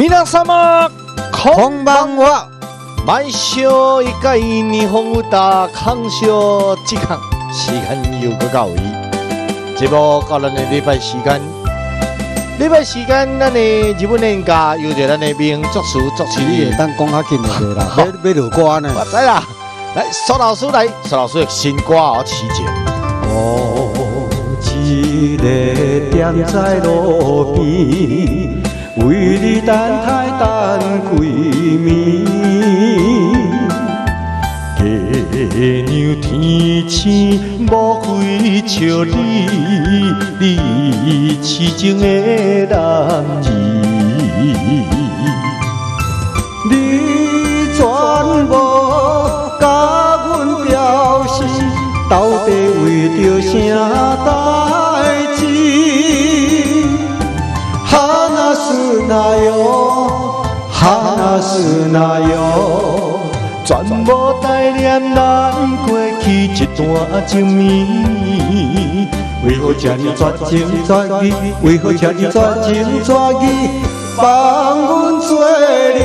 皆様こんばんは。毎週一回日本歌鑑賞時間時間又到位，节目到咱的礼拜时间，礼拜时间咱的日本人家有着咱的名作词作词你会当讲较紧就对啦，要要落歌呢。我知啦，来苏老师来，苏老师的新歌哦，起节。哦，一个站在路边， 为你等待等几暝。月娘天星无开笑你，你痴情的男儿。你全无甲阮表示，到底为着啥代那是那哟，哈那是那哟，全部代念咱过去一段情绵。为何这呢绝情绝义？为何这呢绝情绝义？放阮做离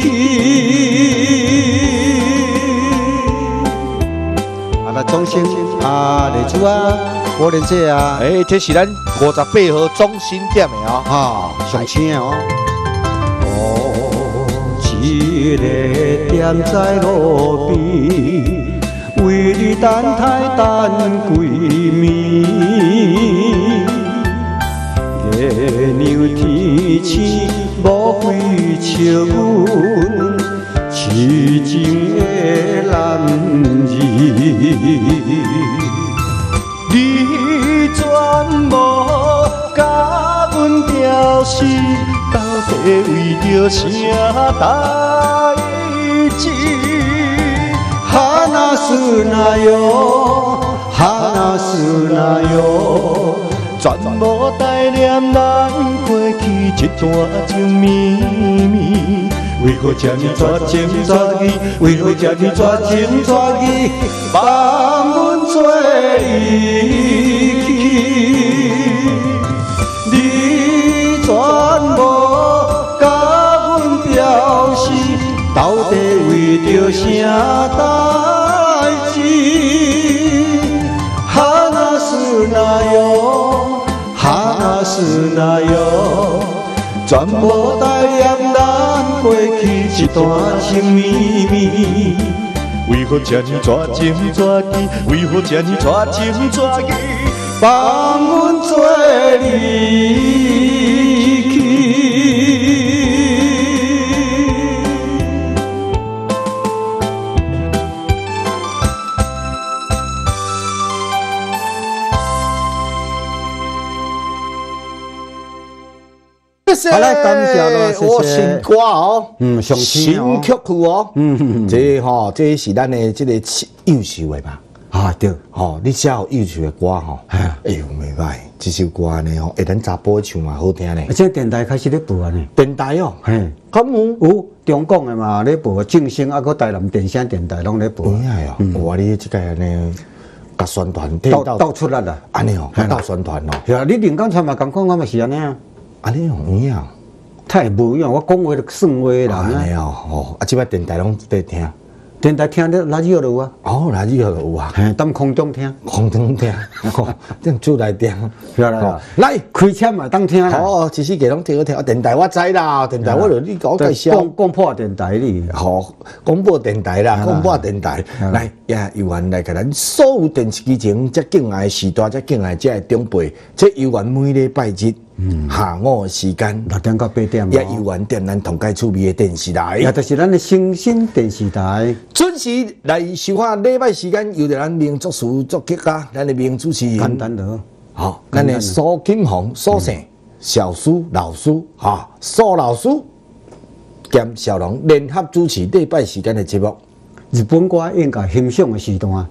去。啊，那中心啊，丽珠啊，我连这啊，哎，这是咱五十八号中心点的啊、哈，上青的哦。哦，一个站在路边，为你等待等几暝。月亮天星无费笑阮痴情的男儿，全无甲阮表示，到底为着啥代志？哈那斯那哟，哈那斯那哟。全无代念咱过去一段情绵绵，为何这么绝情绝义？为何这么绝情绝义？放阮做离着啥代志？哈那斯那哟，哈那斯那哟，全部代念咱过去一段情绵绵。为何这呢绝情绝义？为何这呢绝情绝义？放阮做离去。好嘞感谢咯谢谢。我新歌哦，嗯上新曲库哦，嗯嗯嗯。这吼，这是咱的这个优秀的吧？啊对，吼，你写有优秀的歌吼，哎哎呦袂歹，这首歌呢吼，会咱查甫唱嘛好听呢。而。且电台开始咧播啊呢。电台哦，嘿，咁有。有中广的嘛咧播，正声啊，搁台南电声电台拢咧播有，影哦，我你即个呢，甲宣传替到到出来啦。安尼哦，甲到宣传哦，是啊，你林刚才嘛讲讲，我嘛是安尼啊，安尼哦有影，太无样，我讲话就算话的人啊。安尼哦，吼，啊，即摆电台拢在听，电台听咧垃圾就有啊，哦，哪里有有啊？嘿，当空中听，空中听，吼，这样出来听，来。开车嘛当听啦。哦，一时期拢听好听，电台我知啦，电台我就你甲我介绍。广，广播电台哩，吼，广播电台啦，啦。广播电台，来也有缘来甲咱所有电视机前遮敬爱的时代，遮敬爱遮的长辈，这有缘每礼拜日下午的时间，六点到八点也哦有缘踮咱同介趣味的电视台。也台，就是咱的新兴电视台，准时来收看礼拜时间，由着咱名作词作曲家，咱的名主持人。简。单的。好，咱的苏金红、苏生、小苏老师，哈，苏老师兼小龙联合主持礼拜时间的节目。日本歌应该欣赏的时段，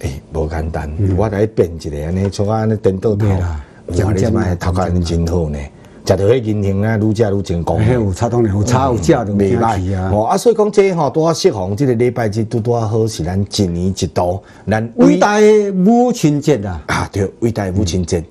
诶，无简单，我来变一个安尼，像安尼颠倒头。对啦，哇，你即摆头壳安尼真好呢，食到迄银杏啊，愈食愈成功。迄有差当然有差有价就袂歹去啊。哦啊，所以讲这吼拄啊适逢即个礼拜日拄拄啊好是咱一年一度，咱伟大的母亲节啊！啊对，伟大的母亲节。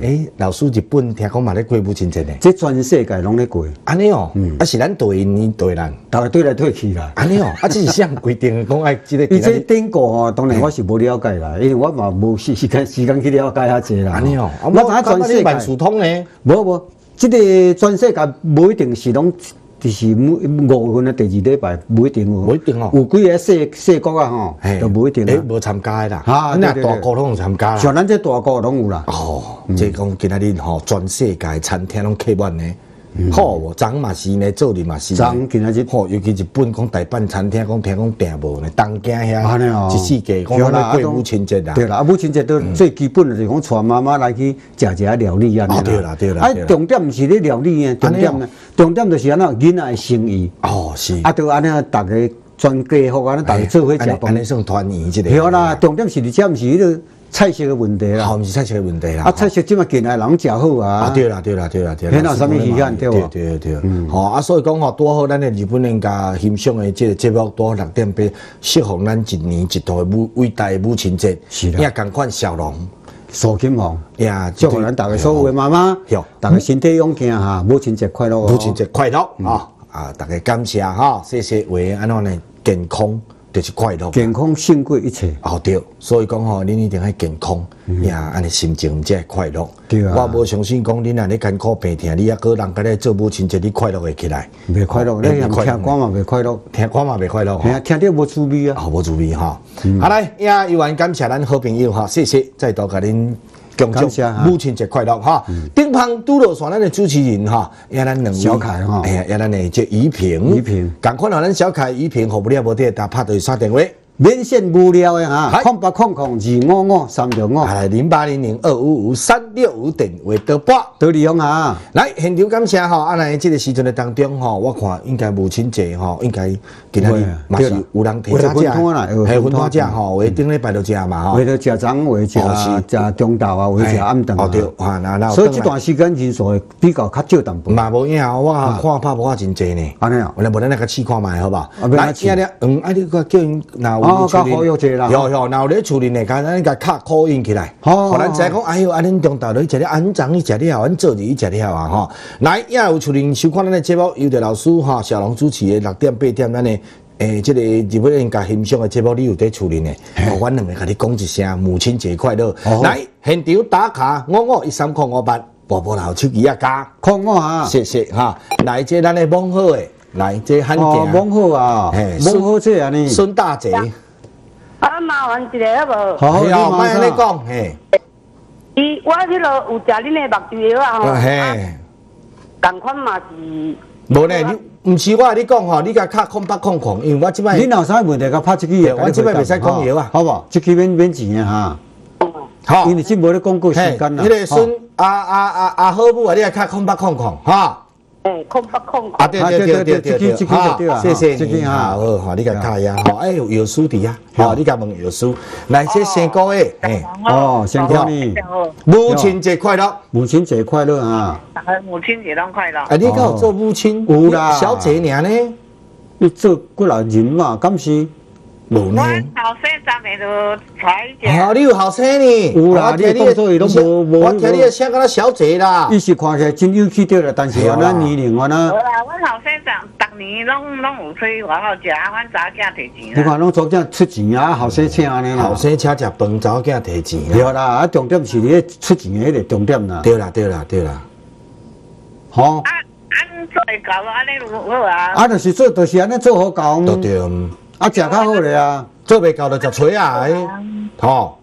诶，老师日本听讲嘛咧过母亲节呢，这全世界拢咧过，安尼哦，啊是咱对因，因对人，大家对来对去啦。安尼哦，啊这是啥规定讲爱即个 伊这今仔日典故吼，当然我是无了解啦，因为我嘛无时时间时间去了解遐济啦。安尼哦，啊我知影全世万界事通呢，无无，即个全世界无一定是拢。就是每五月份的第二礼拜，无一定哦。无一定哦有几个细细国啊吼，嘿就不一定诶，啦。无参加的啦，啊那大国拢有参加啦。像咱这大国拢有啦。哦，即讲今仔日吼，全世界餐厅拢客满呢。好无？昨嘛是呢，做日嘛是呢。昨今仔日好，尤其日本讲大阪餐厅讲听讲订无呢，东京安尼哦遐一世界讲母亲节啦。对啦，啊母亲节都最基本的就是讲带妈妈来去食一下料理啊。哦对啦对啦啊重点毋是咧料理呢，重点呢，重点就是安那囡仔的心意。哦，是。啊，都安尼大家全家福安尼大家做伙食安尼安。尼算团圆一个。对啦，重点是你遮毋是迄个菜色的问题啦好，。毋是菜色的问题啦。啊，菜色即马近来人食好啊。啊，对啦，对啦，对啦，对啦。迄哪有啥物稀罕对对无对对，吼啊，所以讲吼，拄好咱的日本人家欣赏的这个节目，拄好六点八，适逢咱一年一度的母伟大的母亲节，是啦也共款小龙，苏金红，也祝福咱大家所有的妈妈哟，大家身体勇健哈，母亲节快乐哦！母亲节快乐啊！啊，大家感谢哈，谢谢为安怎呢？健康就是快乐。健康胜过一切。哦对，所以讲吼，恁一定要健康，呀，安尼心情才会快乐。对啊我无相信讲恁若咧艰苦病痛，你还个人甲咧做母亲节，你快乐会起来。袂快乐，你听歌嘛袂快乐，听歌嘛袂快乐吼嘿。啊，听着无滋味啊。好，无滋味哈。好来，也有完感谢咱好朋友哈，谢谢，再度甲恁恭祝感谢哈。母亲节快乐哈。顶旁拄落线咱的主持人哈，也咱两位。小凯哈。哎呀，也咱的这于平，于平，赶快让咱小凯于平，好不了无得，打拍对刷电话，免线无聊的哈嗨，空八空空二五五三六五，啊来零八零零二五五三六五电话得拨。都利用啊。来，现场感谢吼，啊来，这个时阵的当中吼，我看应该母亲节吼，应该今仔日对啊嘛是有人提有早分摊啦有还有分分摊摊食吼，为顶礼拜就食嘛吼为。了食早，为了哦是食食中昼啊，为了食暗顿啊。哦对，啊那那所以这段时间人数会比较较少淡薄。嘛无影，我看拍无真济呢。安尼啊我来无咱来个试看卖好不好？啊要来试来，听嗯，啊你个叫因若哦有较好约者啦有有，若有咧厝里呢，甲咱甲卡 call in 起来，好互咱知讲，哎哟，啊恁中昼咧食咧，安怎去食了，咱做日去食了啊吼。来，也有厝里收看咱的节目，有的老师哈，小龙主持的六点八点咱的。诶，即、个日本人家欣赏的节目，你有在厝里呢？哦阮两个甲你讲一声母亲节快乐。哦来，现场打卡五五一三零五八，波波老手机啊加。空我啊，谢谢哈，来这咱的蒙好的，来这汉哦，镜，蒙好啊嘿，蒙好这安尼。孙大姐，啊，麻烦一个好无？好，嘿哦，马莫安尼。讲，嘿，伊我迄落有食恁的目睭药啊吼，啊嘿，共款嘛是，无呢，你毋是我跟你讲吼，你甲卡空八空空，因为我即摆你若有啥问题，甲拍这支药我即摆袂使讲药啊好无？这支免免钱的哈，好，因为即无咧广告时嘿，间啦。迄个孙阿阿阿阿好母啊，你甲卡空八空空，哈。诶，空不空？啊，对对对对对哈谢谢你，啊好好好，你甲卡呀，好，哎有药书伫呀，好，你甲问药书，来这先各位，哎，哦，先讲你母亲节快乐。母亲节快乐啊！母亲节拢快乐。啊，你敢有做母亲？有啦小姐娘呢？你做过来人嘛，敢是？无。后生昨日就带一哦，个，你有后生呢？有啦你的动作伊拢无无我听你的声敢若小姐啦。伊是看起来真有气调啦，但是对啦安那年龄安那无，啦，阮后生昨逐年拢拢有出去外口食，啊，阮查囝摕钱啦。你看拢逐渐出钱啊，后生请安尼啦后。生请食饭，查某囝摕钱啦。对啦，啊，重点是你咧出钱的迄个重点啦。对啦，对啦，对啦。吼，啊，安做会到安尼如好啊？啊，就是做，就是安尼做好到，对对，嗯啊，食较好咧啊。做袂到就食吹啊，吼，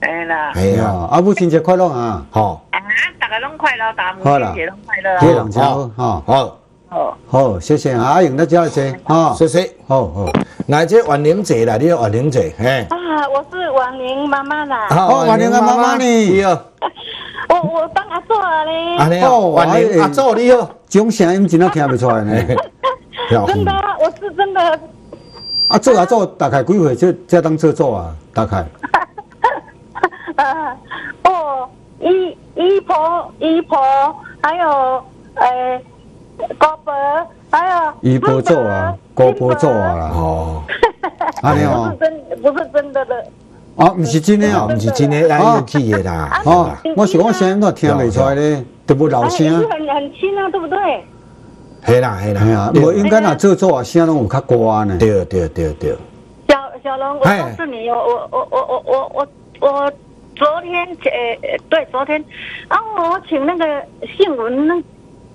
哎啦，系啊，啊，啊，母亲节快乐啊！吼，啊，大家拢快乐，大母好啦亲节拢快乐啊！这人真好。好，好，好，谢谢啊，用到这些哈。谢谢。好好，来，这婉玲姐啦，你婉玲姐，嘿。啊，我是王玲妈妈啦，哦婉玲的妈妈呢对 哦，我我当阿做了嘞，安尼哦，哦万玲哎阿祖你好。这种声音真的听不出来呢。真的，我是真的，啊，做啊做，大概几岁这这当做做啊？大概啊，哦，姨姨婆姨婆，还有诶，高博，还有伊婆做啊，高无做啊啦。哦，安尼不哦是，真，不是真的的。哦，毋是真的哦，哦毋。是真诶，爱去的啦。哦，我是讲声音都听袂出来咧，都无老哎声。是很很轻啊，对不对？系啦系啦，系啊，无应该若做做啊，声拢有较高呢。对对对对。小小龙，我告诉你，我我我我我我我昨天诶、对，昨天啊，我请那个姓文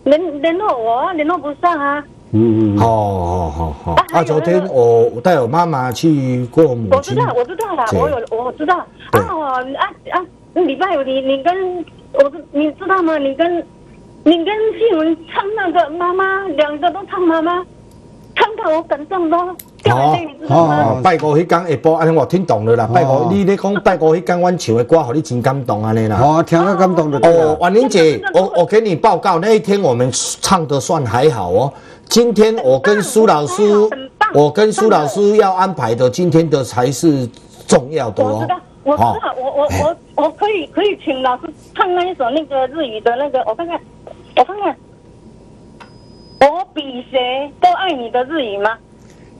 联联络我，联络不上啊。嗯嗯，好好好好。啊，昨天我带我妈妈去过母我知道，我知道了，我有我知道。啊，我啊啊，礼、拜五你你跟我你知道吗？你跟。你跟信文唱那个妈妈，两个都唱妈妈，唱到我感动都掉眼泪，你知道吗？哦，拜五迄天下晡，安尼我听懂了啦。拜哦五，你咧讲 拜五迄天，阮唱的歌，互你真感动安尼啦。哦，听到感动就对哦，婉玲姐，我我给你报告，那一天我们唱的算还好哦。今天我跟苏老师，我跟苏老师要安排的，今天的才是重要的哦我知。道，我我我我可以可以请老师唱那一首那个日语的那个，我看看，我看看，我比谁都爱你的日语吗？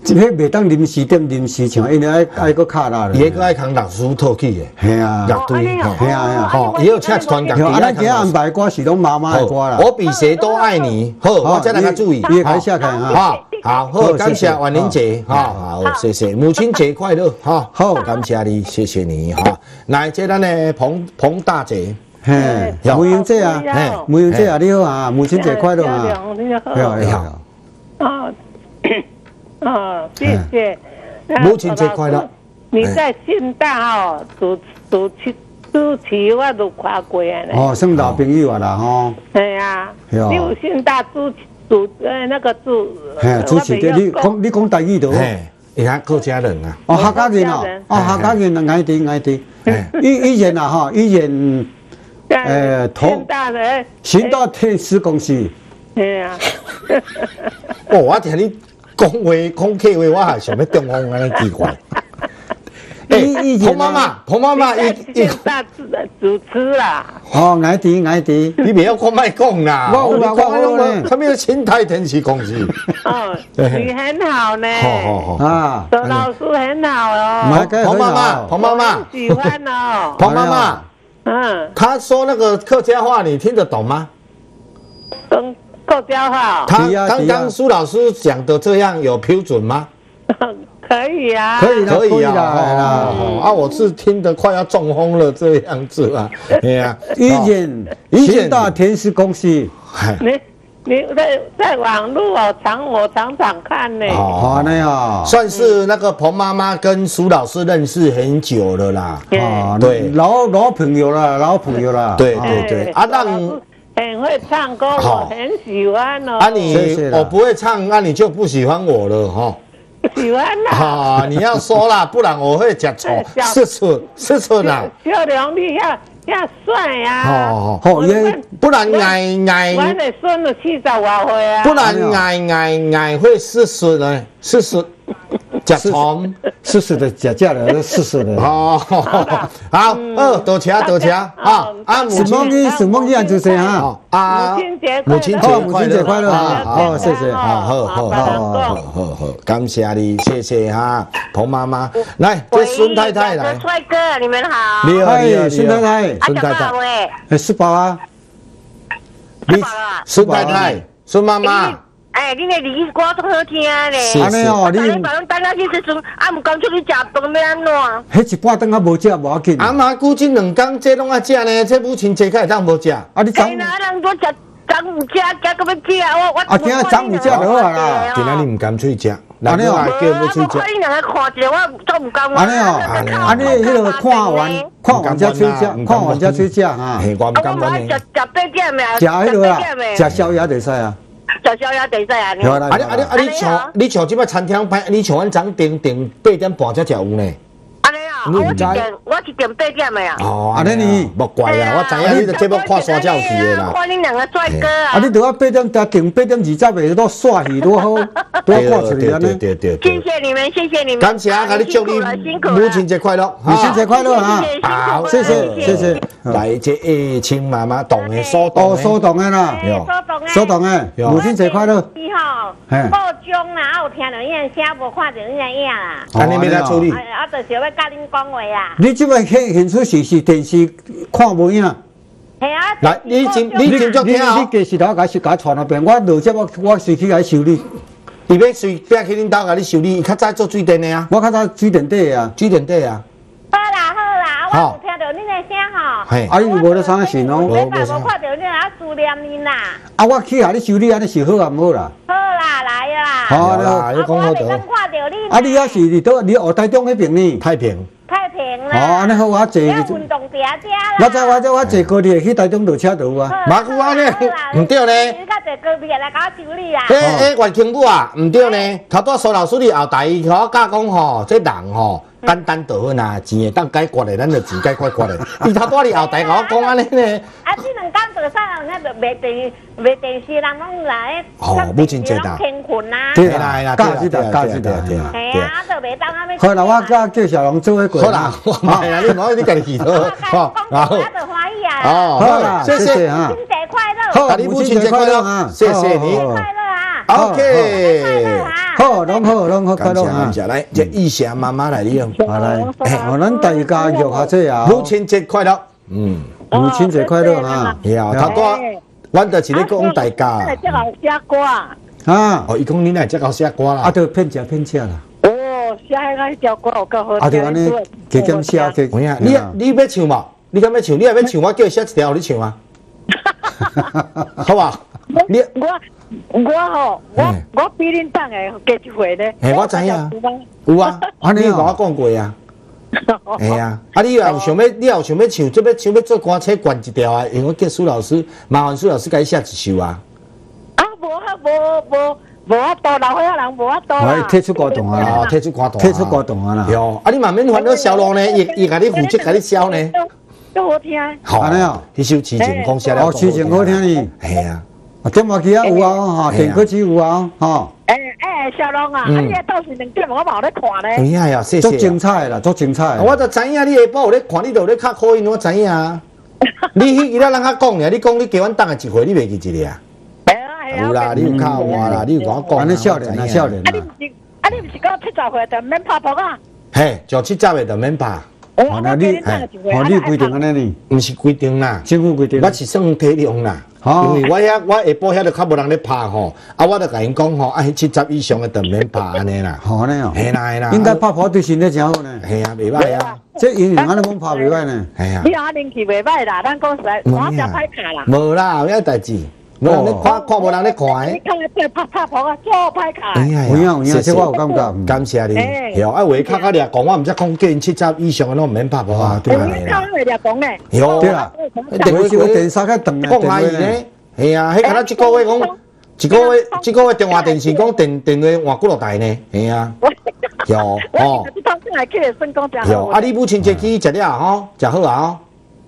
即个袂当临时点临时唱，因为爱爱个卡拉咧。伊个爱扛老师套去的，系啊。乐队哦吼嘿啊嘿啊吼，伊要请一团乐队来咱今日安排歌是拢妈妈的歌啦。我比谁都爱你。好，我再来个注意。你也可以下看哈。好，好，好，感谢谢谢婉玲姐，哈，好，谢谢，母亲节快乐，哈，好感谢你，谢谢你，哈，来，接咱的彭彭大姐，嘿，母亲节啊，嘿母亲节啊，你好啊，母亲节快乐啊！你好，你好，你好。哦，哦，谢谢。母亲节快乐！你在信大哦，主主持主持我都看过啊呢。哦，算老朋友啊啦吼。哎呀，你有信大主主呃那个主，嘿，主持的你讲你讲台语的哦。嘿，你看客家人啊，哦，客家人哦，哦，客家人啊，爱听爱听。以以前啊哈，以前呃头信大的新大天使公司，哎呀，哦，我听你讲话讲客话，我还想要中风安尼奇怪。彭妈妈，彭妈妈，你伊伊在信，大主主持啦。哦，爱迪爱迪。你不要讲卖讲啦，我有啊我有呢种什么青泰天气公司，哦，对你很好呢。好好好。啊，周老师很好哦，彭妈妈，彭妈妈，喜欢哦。彭妈妈，嗯，他说那个客家话你听得懂吗？跟客家话她对啊对啊。刚刚苏老师讲的这样有标准吗？可以啊，可以，可以啊，啦，哦哦啊，我是听得快要中风了这样子啊，哎呀，以前以前。新大天使公司，哎你你在在网络哦，常我常常看呢。哦哦，那样。算是那个彭妈妈跟苏老师认识很久了啦。啊，对。老老朋友了，老朋友了。对啊对。对啊，让很会唱歌，好我很喜欢哦。啊谢你我不会唱，那你就不喜欢我了哈。喜欢啦。啊，你要说啦，不然我会讲错小四寸四寸啦。小梁，你要要帅呀。哦，好，我因为不然挨我挨，的孙子七十外岁啊。不然挨挨挨会四寸呢，四寸，假虫。试试的假假的，试试的。哦，好，二多车多车啊啊，什么你什么样子这样啊？哦啊母亲节母亲节哦母亲节快乐。啊好哦谢谢好好好好好好好，感谢你，谢谢哈，彭妈妈，来，这孙太太来，帅哥，你们好。你好，你好，孙太，太，啊，孙太太，喂，哎，十八啊，你爸爸孙太太，孙妈妈，哎，你的儿语歌都好听呢。是安尼哦，你你把咱等下去时阵，啊，唔讲出去食饭要安怎？迄一半顿啊无食无要紧。阿妈估计两工这拢爱食呢，这母亲节开当无食，啊，你昨哎，那人都食，昨有食，今个要食，我我。啊今仔昨有食就好啊啦今仔你唔敢出去食，安尼哦来叫要出去食。我看你两个看一下，我都唔甘。安尼哦，安尼迄个看完看完才出去食，看完才出去食哈。嘿，我唔啊，敢讲呢我买食。食八点的，食迄个啊，食食宵夜就使啊。食宵夜地使啊。对啦啊你啊你啊你像你像即摆餐厅排，你像阮昨定定八点半才食有呢。我一点我一点八点的啊。哦安尼你莫怪啦，我知影你就节目看山照戏的啦。看你两个帅哥啊，啊你。拄啊八点才定八点二十的都煞去多好，多对看出来安尼。对对谢谢你们，谢谢你们。感谢啊，甲你祝你辛苦了，母亲节快乐，母亲节快乐啊！好，谢谢谢谢。来，这二亲妈妈懂的所动哦，的，所动的啦。对哎，收懂所长诶，有母亲节快乐！你好，报奖啦，啊有听到恁的声，无看到恁的影啦。安尼要来处理哎，啊，就是要甲恁讲话呀。你即摆现现出是是电视看无影，系啊。来你真你真足你听哦你家石头甲甲传那边，我落接我我随去甲修理，伊要随便去恁兜甲你修理，伊较早做水电的啊，我较早水电底啊，水电底啊，好啦好啦，我有听到恁的声吼。嘿，啊你无咧啥事咯？礼拜无看到恁啊，思念恁啦。啊我去甲你修理，安尼是好啊毋好啦？好啦，来啦。好啦，你讲好啊我袂敢得，看到恁。啊你也是伫倒，你学台中迄边呢？太平，太平啦。哦，安尼好，我坐。要啦。我知我知我坐高铁去台中落车就有啊。马古安尼毋对呢。你较坐高铁来甲我修理啦。迄迄袁庆武啊，毋对呢。头拄苏老师你后台伊甲我教讲吼，这人吼简单就好呐，钱会当解决的，咱就钱解决决的。伊头拄你后台甲我讲安尼呢，啊，这两天做啥人那卖电卖电视人拢来，哦母亲节啦。对嘿啦嘿啦，对啦对啦对啦系对啦。啊，都袂当啊要。好啦，我甲叫小龙做 伙过。好啦，我买啦，你莫你家己去我好，好，然好啦，谢谢啊母。亲节快乐！好大，你母亲节快乐啊！谢谢你好好好快乐啊！好 OK。好，拢好，拢好，快乐啊来，这意霞妈妈来利用，好来，哦，咱大家约下这啊！母亲节快乐。嗯，母亲节快乐啊！是啊，头拄阮就是咧讲大家。这好写歌啊！啊，哦，伊讲你来只搞写歌啦啊，啦。就骗吃骗吃啦！哦，写迄个条歌有够好听啊，就安尼加减写加。有影，你你要唱无？你敢要唱？你若要唱，我叫伊写一条互你唱啊，好吧？你我我吼，我嘿我比恁等诶加一回咧。诶我知影有啊，安尼哦你有甲我讲过啊。哎呀，啊！你若有想要，你若有想要唱，做要想要做歌车灌一条啊，因为我叫苏老师，麻烦苏老师甲你写一首啊。啊，无啊，无无无法度，老岁仔人无法度我啦。退出歌动啊退出歌单，退出歌动啊啦！哟，啊！你慢慢烦恼销路呢，伊伊甲你负责甲你销呢。都好听。好安尼哦，迄首《痴情讲》写了。哦，痴情好听呢。系啊，啊，电话机啊有啊，哈，电歌机有啊，哈，诶诶，小龙啊，嗯啊，你到时两点我嘛有咧看有咧。影呀，谢足谢足。精彩啦，足精彩。我就知影你下晡有咧看，你就有咧较可以，我知影啊。你迄伊仔人较讲咧，你讲你加阮等下一回，你袂记一个啊？有啦，你有靠我啦，你有甲我讲啊。安尼少年啊，少年啊，你啊毋。是啊，你毋是讲七十岁就免拍扑啊？嘿，上七十的就免拍，我哦，那你，哦，你规定安尼呢？毋是规定啦。政府规定。我是算体谅啦，哦因为我遐我下晡遐就较无人咧拍吼，啊，我就甲因讲吼，啊，迄七十以上的就免拍安尼啦。好呢哦。嘿啦嘿啦，应该拍破对身体真好呢。嘿啊，袂歹啊，这因为安尼讲拍袂歹呢。嘿啊你。啊，运气袂歹啦，咱讲实在，我只歹卡啦。无啦，有遐代志，无人咧看，看无人咧看你诶。看这拍拍扑啊，做歹卡。哎呀有影有影，谢谢这我有感觉。感谢你，哎有啊，话较较掠讲，我毋则讲叫因七十以上的拢毋免拍无啊，对啊我你看会了讲咧。有对啦，电话电话是我电杀较长的，讲阿姨呢，系啊，迄敢若一个月讲，一个月一个月中华电视讲电电话换几落台呢？系啊，有我哦是当进来去的算讲真有，好啊，。你母亲节去食了吼，食好啊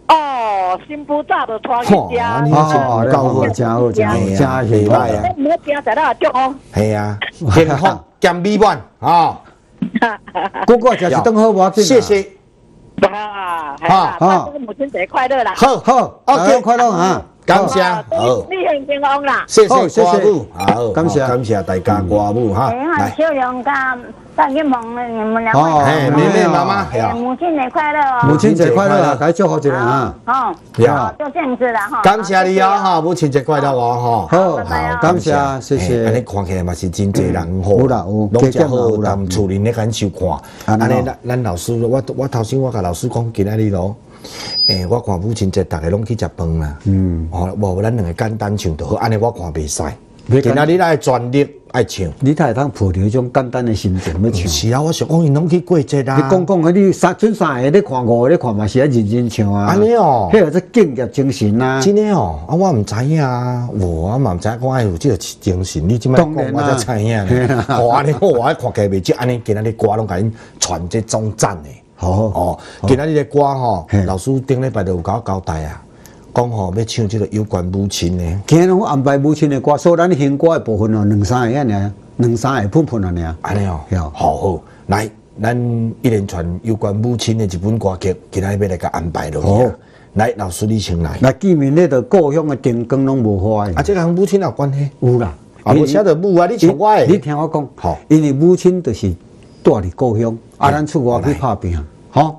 哦，新妇早就拖去家。哦你哦，够好，真好，真好，真哎幸福呀哎呀我唔好惊食了中风。吼，系啊，健康兼美满啊，哥哥食一顿好无要紧。谢。谢，啊，好母亲节快乐啦！好，好，OK 大家快乐啊！感谢，啊好。你很健康啦。谢谢谢谢，好，感谢感谢大家歌舞哈，哎，来，秀荣跟大金鹏你们两哦位，哎，妹妹妈妈，母亲节快乐哦！母亲节快乐啊！该祝福一下啊！哦，呀就这样子了哈。感谢你啊哈，母亲节快乐哦哈。好，感谢，谢谢安尼。看起来嘛是真济人好，有啦有拢真好，但厝里咧感受看。安尼咱咱老师，我我头先我甲老师讲，今仔日咯，诶，我看母亲节逐个拢去食饭啦。嗯，哦，无咱两个简单唱就好，安尼我看袂使。今仔日爱全力爱唱。你才会当抱着迄种简单的心情要唱。是啊，我想讲，因拢去过节啦。你讲讲，你三准三个咧看，五个咧看嘛是要认真唱啊。安尼哦迄个是敬业精神啊。真的哦，啊，我毋知影啊，我嘛毋知影讲爱有即个精神，你即摆讲我才知影嘿呢。啦哦，安尼好，我爱看起来袂即安尼，今仔日歌拢甲因传这种赞诶。好好哦，今仔日的歌吼，老师顶礼拜就有甲我交代啊，讲吼要唱即个有关母亲的。今日我安排母亲的歌，所以咱新歌的部分哦，两三个尔，两三个喷喷啊尔。安尼哦有，好好，来，咱一连串有关母亲的一本歌曲，今仔日要来甲安排落去啊好。 来，老师你请来。那见面那个故乡的灯光拢无花的啊，，这个跟母亲有关系。有啦。啊，无写着母啊，你像我的。你听我讲，好因为母亲就是住伫故乡，啊，咱出外去打拼，吼。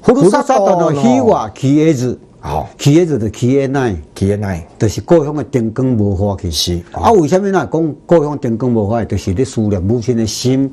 ふふるさとの日は起的 日，好，起的日就起的奶，记得来。就是故乡的灯光无法去。是啊，为什么呐讲故乡灯光无法？就是你思念母亲的心，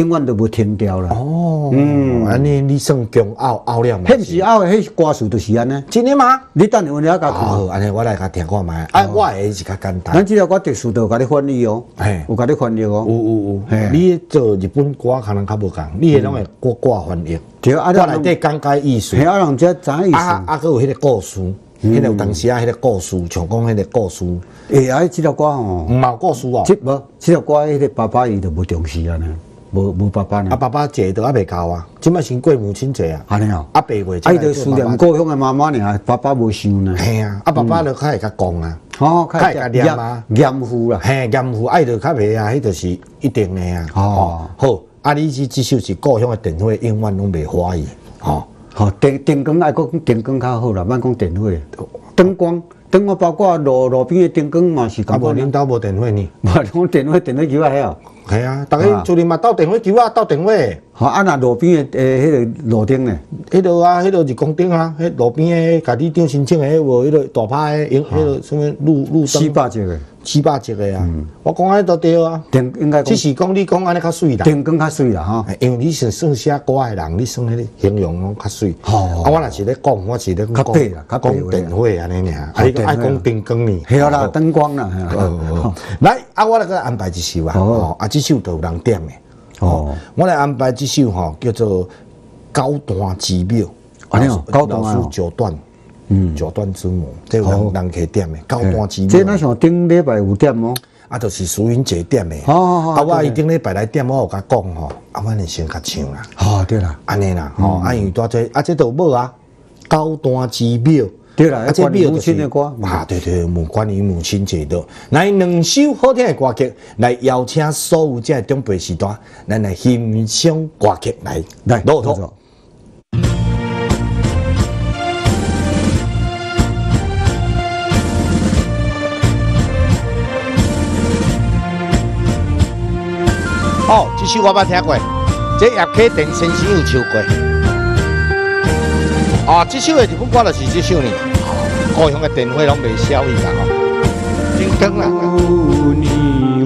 永远都无停掉啦。哦，嗯，安尼你算强傲傲了嘛？迄毋是拗的，迄歌词就是安尼。真的吗？你等下我了甲好，看。安尼我来甲听看卖。啊，我的是较简单咱。即条歌特殊，就甲你翻译哦嘿，有甲你翻译哦。有有有，你做日本歌可能较无共，你迄拢会歌歌翻译，对啊，我内底讲解意思嘿，。啊，人只知影意思。啊啊，佮有迄个故事，迄个有当时啊，迄个故事，像讲迄个故事，诶，啊，即条歌吼毋，嘛有故事哦。即无即条歌，迄个爸爸伊就无重视啊呢，无无爸爸啊，呢。爸爸坐都还未到啊，即摆先过母亲节啊，安尼哦。啊，八月啊，伊就思念故乡的妈妈呢，爸爸无想呢。嘿啊，啊，爸爸就较会较讲啊，哦，较会甲念啊，严父啦。嘿，严父爱就较袂啊，迄就是一定的啊。哦好，啊，你这这首是故乡的电火，永远拢袂花伊，吼。吼，电电光爱讲电光较好啦，莫讲电火。灯光，灯光包括路路边的灯光嘛是啊，无咁款啊。恁兜无电话呢？无讲电话，电话机啊遐。系啊，逐个厝里嘛斗电话球啊，斗电话。吼，啊那路边的诶，迄个路灯呢？迄落啊，迄落是公灯啊，迄路边诶，家己张申请诶，无迄落大牌诶，用迄个什么路路四灯，百只个七八只个啊。我讲安尼都对啊，电应该讲。只是讲你讲安尼较水啦。电光较水啦吼。因为你是算写歌的人，你算迄个形容拢较水。哦。啊，我若是咧讲，我是咧讲较白啦较讲电火安尼尔，啊，你电火爱讲灯光呢？系啦，哦。灯光啦。来，啊，我来给安排一首啊，啊，这首都有人点的，哦。哦，我来安排这首吼，叫做《九段之妙》，安尼九段，嗯，九段之母，这有人人可以点的，高端之这咱庙，像顶礼拜有点哦。啊，就是苏云姐点的，好好好啊，我对。伊顶礼拜来点，我有甲讲吼，啊，我你先甲唱啦，哦，对啦，安尼啦，吼，啊，因为多这啊，这都有母啊，高端之庙。对啦啊，这庙就是亲的歌啊，对对，母关于母亲节的，来两首好听的歌曲，来邀请所有这长辈时代，咱来欣赏歌曲来来，骆驼どうぞ。哦，这首我捌听过，这叶启田先生有唱过。哦，这首的日本歌就是这首呢。故乡的电火拢袂消去啦吼，真光啦。に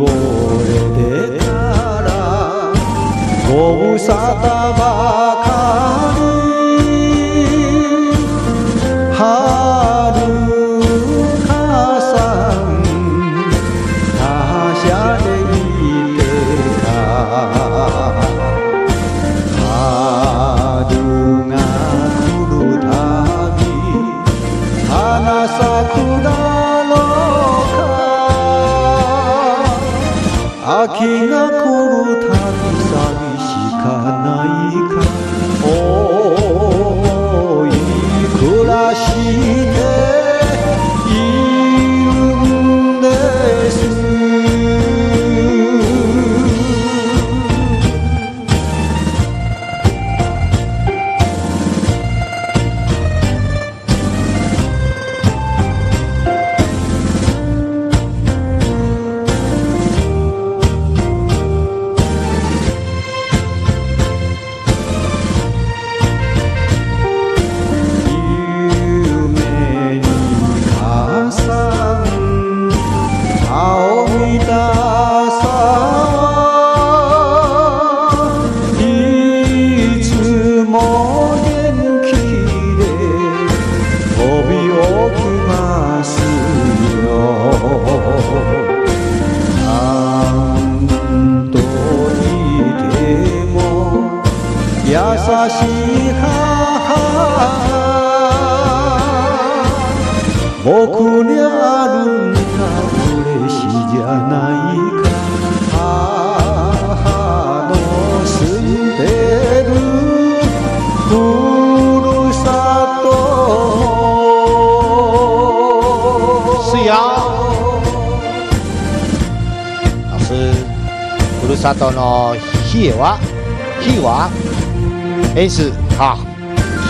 日は S 哈，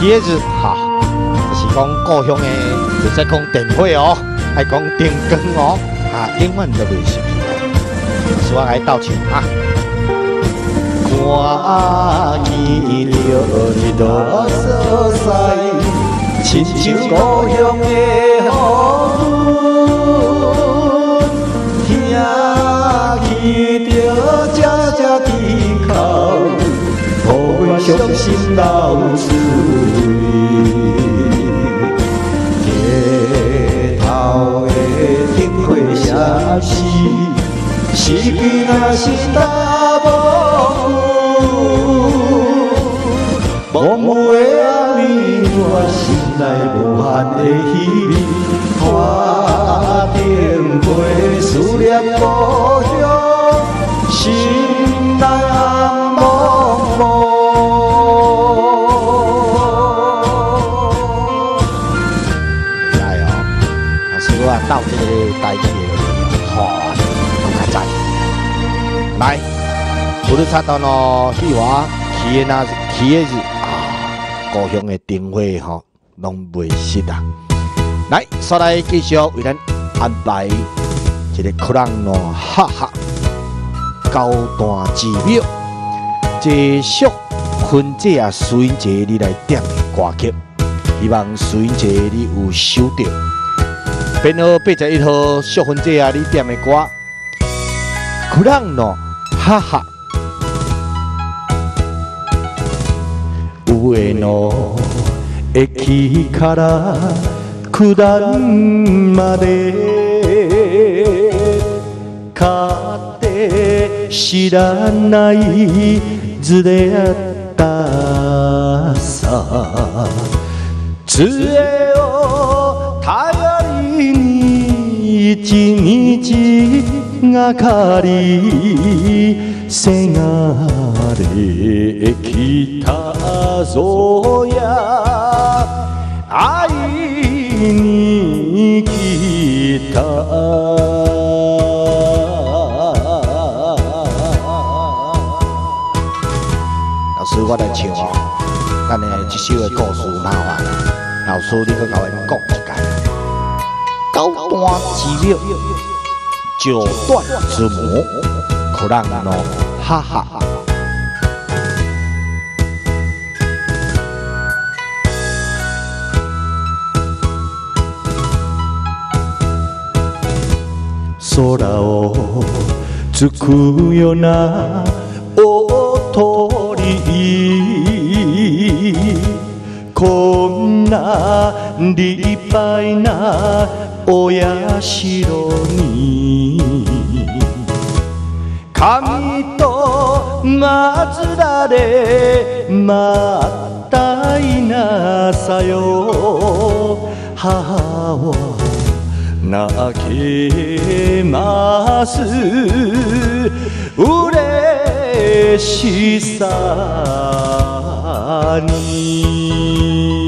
椰子哈，就是讲故乡的，就使讲电火哦，爱讲电光哦，啊，永远都袂失去。所以爱斗唱啊。看见了日落所在，亲像故乡的心流水。街头的灯火闪烁，四季若是大雾蒙雾的暗暝，我心内无限的喜味。看灯花，思念故乡，心难不如插到咯，戏话，去的那去的日啊，故乡的灯火吼，拢袂熄啊。来，再来继续为咱安排一个可人咯，哈哈，高端寺庙，这祝婚姐啊，水音节你来点的歌曲。希望水音节你有收到。编号八十一号淑芬姐啊，你点的歌，苦人喏，哈哈。上の駅から九段まで勝手知らない図であったさ。杖を頼りに一日がかり。せがれきたぞや会いに来た老师，我来唱哦。咱的这首的故事麻烦啦，老师你去甲阮讲一解。高端之妙，九段之魔， 可让喏，哈哈。空をつくようなおとりこんな立派なお社に神と祀られまったいなさよ。母は泣けます。嬉しさに。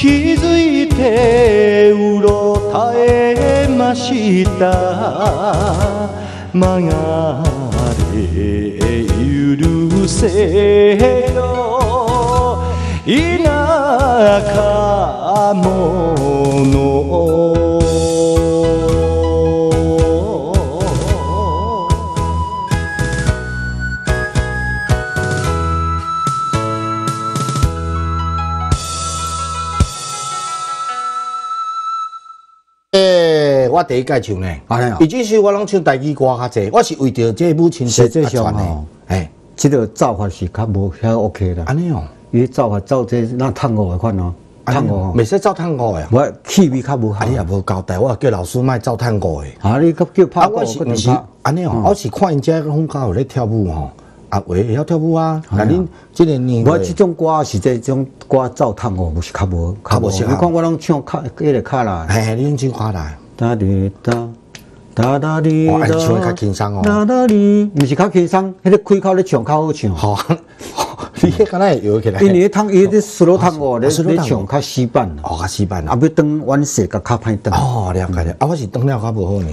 気づいてうろたえました。曲がれ許せよ田舎者。第一届唱呢，安尼哦伊这首我拢唱台语歌较济，我是为着这母亲节实际上而传的。哎，这个造法是较无遐 OK 啦。安尼哦，伊造法造这那烫五的款哦，烫五吼袂使走探五的。我气味较无好啊，。你也无交代，我叫老师卖走探五的。啊，你叫叫拍啊，鼓，我是安尼哦嗯？我是看因遮风格有咧跳舞吼，啊，会，会晓跳舞啊。那恁即个年我即种歌是这种歌走探我，不是较无较无你看我拢唱卡迄个卡啦，嘿，你用真快来。哒滴哒。哒哒滴哇，你唱的较轻松哦哒哒滴，毋是较轻松，迄个开口咧唱较好唱。好，你迄敢若会摇起来？因为汤伊咧苏罗汤哦，咧咧唱较死板啦，哦，较死板啊啊。要当阮势甲较歹当，哦，了解了。啊，我是当了较无好呢。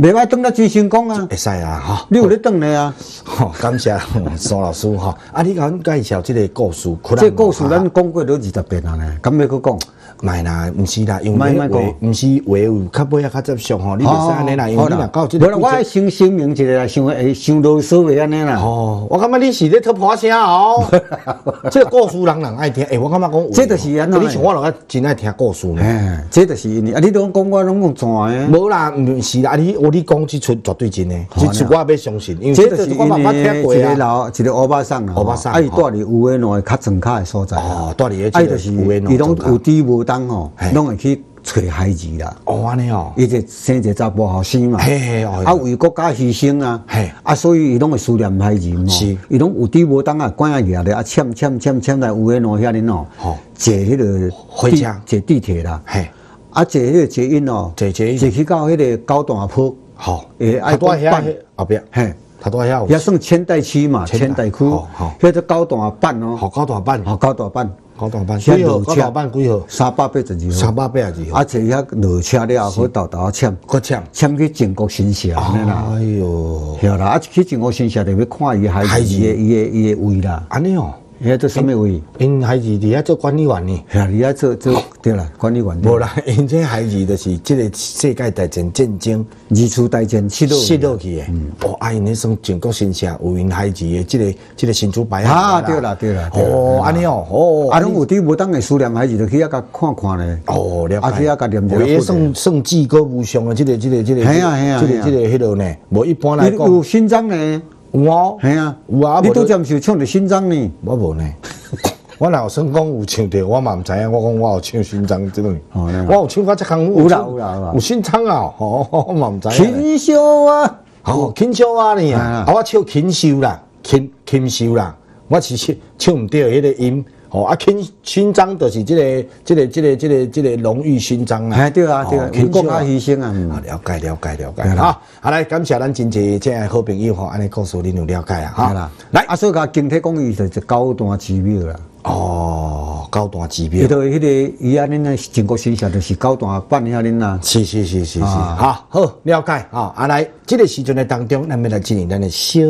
袂歹当了真成功啊！会使啊，吼。你有咧当咧啊？吼，感谢苏老师吼。啊，你甲阮介绍即个故事，可能这故事咱讲过都二十遍啊呢，敢要搁讲？卖啦，毋是啦，因为话毋是话有较尾啊较接触吼，你袂使安尼啦，因为你若到即无啦，个我爱先声明一下啦，想会想啰嗦袂安尼啦。哦，我感觉你是咧偷破声哦。这个故事人人爱听，诶，我感觉讲这就是安怎你像我落个真爱听故事呢。哎，这就是因为啊，你拢讲我拢讲全的。无啦，毋是啦，啊你我你讲即出绝对真诶，好即出我要相信，因为这就是因我嘛捌听为一个过啊。老一个欧巴桑啦，欧巴桑啊，伊住伫有诶喏较庄卡诶所在哦住伫咧这个啊，伊就是有的喏伊拢有滴无当吼嘿，拢会去找孩子啦。哦，安尼哦，伊就生一个查甫后生嘛，嘿嘿哦啊为国家牺牲啊。嘿，啊所以伊拢会思念孩子嘛，是。伊拢有滴无当啊，关啊举咧，啊签签签签来有诶喏遐哩喏吼，坐迄个火车。坐地铁啦，嘿，啊坐迄个捷运哦，坐捷运。坐去到迄个高段坡，好，诶爱他住遐办后壁，嘿。他住遐有。也算千代区嘛，千代区。好好，迄个高大板哦，好高大班，好高大板，高大班，现几号？高在落车大班几号？三百八十二号，三百八十二号。啊，坐遐落车了，好豆豆签，搁签。签去靖国神社安尼啦，哎哟，对啦，啊去靖国神社就要看伊孩子。伊的伊的伊的位啦，安尼哦，迄做什么位？因孩子伫遐做管理员呢。吓，你遐做做对啦，管理员。无啦，因这孩子就是即个世界大战战争二次大战失落失落去的。哦，啊，因迄算全国新社有因孩子的即个即个新主牌啊对啦对啦哦，安尼哦，哦，啊，拢有啲无当的思念孩子，就去遐甲看看咧。哦，了啊，解。去遐甲念一下算算至高无上的即个即个即个，嘿啊嘿啊即个即个迄落呢，无一般来讲有讲勋章呢？有哦，系啊，有啊，你无就拄则毋是有唱着勋章呢？我无呢。我若有算讲有唱着，我嘛毋知影。我讲我有唱勋章即类，我有唱过这功夫，有啦有啦有勋章啊！哦，我嘛毋知影。禽兽啊！哦，禽兽啊你啊，啊啊我唱禽兽啦，禽禽兽啦，我是唱唱毋对迄个音。哦啊，勋勋章就是即、个、即、个、即、个、即、个、即、个荣誉勋章啊。哎对啊对啊哦为国家牺牲啊嗯啊，了解了解了解对啦啊！啊来，感谢咱真济这个好朋友吼，安尼告诉恁有了解啊好。啦，来啊，所以甲经体讲伊就是高端寺庙啦。哦，高端寺伊庙。就迄个伊安尼呢，靖国形象就是高端办遐恁啦。是是是是是，啊好好了解啊！啊来，这个时阵的当中，咱要来进行咱的小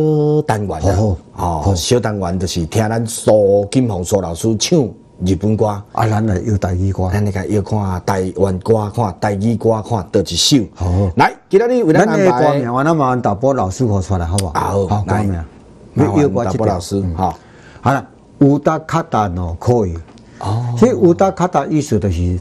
单元啦。好好哦，小单元就是听咱苏金红苏老师唱日本歌，啊，咱来有台语歌。咱来个要看台湾歌，看台语歌，看倒一首。好来，今仔日为咱安排名，我那麻烦导播老师给我出来，好不好？啊好好，歌来名。麻要烦大波老师好。好了，有达卡达喏可以。哦。这有达卡达意思就是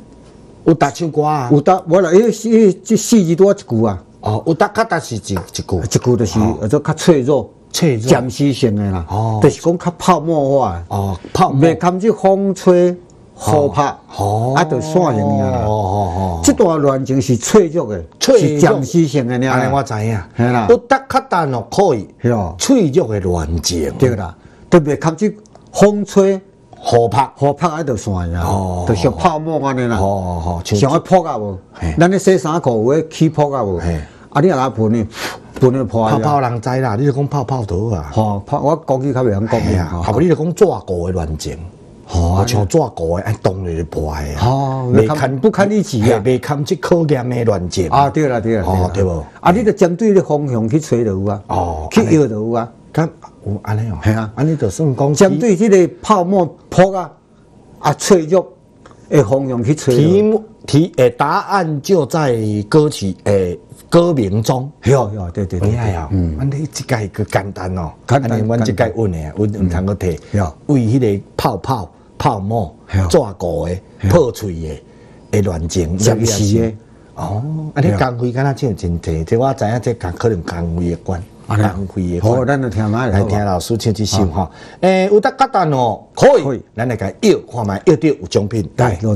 有搭唱歌啊？有达，我来，迄迄即四字多一句啊，哦，有搭卡达是一一句一句就是叫做较脆弱、脆弱暂时性的啦。哦就是讲较泡沫化的。哦，泡沫袂堪这风吹雨拍，哦啊，就散形尔啦。哦哦哦。这段恋情是脆弱的，脆弱是暂时性的尔安尼我。知影。系啦有搭卡达哦可以。是哦，脆弱的恋情。对啦，都袂堪这风吹雨拍。雨拍啊，就散呀哦，就像泡沫安尼啦。哦哦，像上爱扑啊无？咱咧洗衫裤有迄起泡啊无？啊，你若来喷呢，喷咧破泡泡人知啦，你就讲泡泡头啊。吼，泡我讲起较袂晓讲系啊，后尾你就讲纸糊诶乱情。哦，像抓过的，按当日破的啊。哦不堪不堪一击未堪即考验的恋情。啊，对啦对啦，啦哦对无啊，你着针对你方向去找就有啊，哦去摇就有啊。咁有安尼哦。系啊。安尼就算讲针对这个泡沫破啊啊脆弱的方向去找就有。题目题诶答案就在歌曲诶歌名中。有有，对对对对。厉害啊！嗯，安尼即届个简单哦，简单。阮即届稳诶，阮毋通个摕有，为迄个泡泡、泡沫有、抓过诶、破碎诶诶乱情，暂时诶。哦，安尼工费敢若真真济，即我知影这工可能工费诶关，啊那工费的。好，关。咱就听下来听老师唱一首吼，诶，有得简单哦，可以。可以，咱来个摇看卖，摇到有奖品，来，叫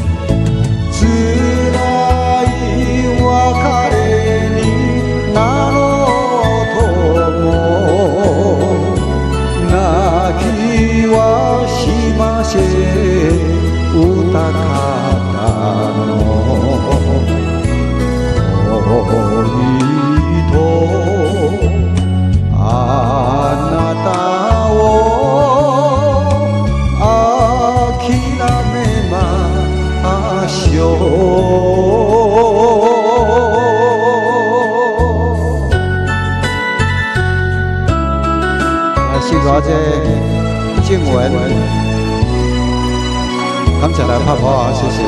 感谢来拍婆啊，谢谢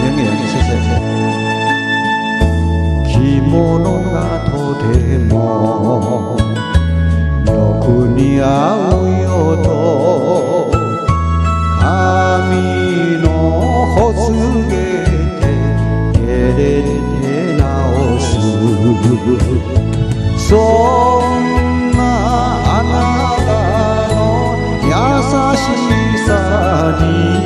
明明，谢谢。着物がとてもよく似合うよと髪のほつれて照れて直す。そんなあなたの優しさに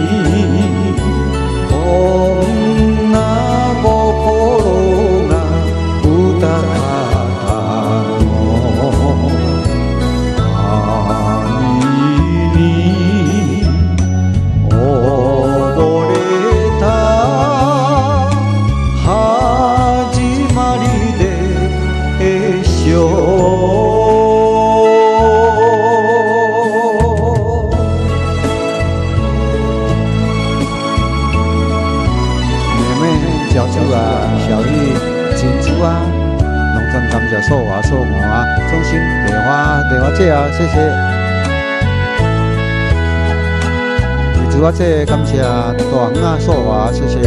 花、莲花姐啊，谢谢。李珠啊姐，感谢大红啊、寿华，谢谢。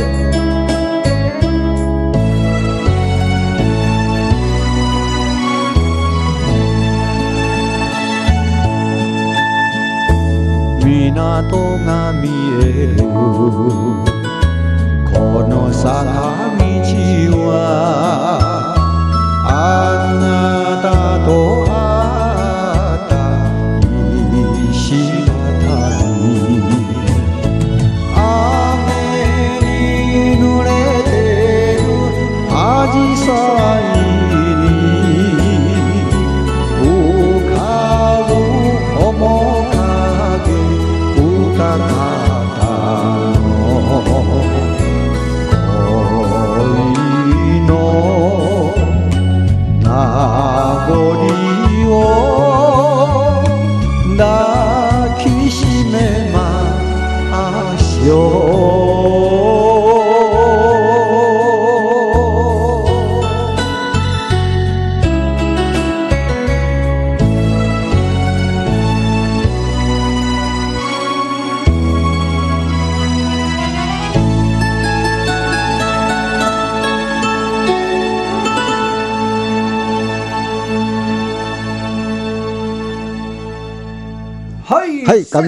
港が見えるこの坂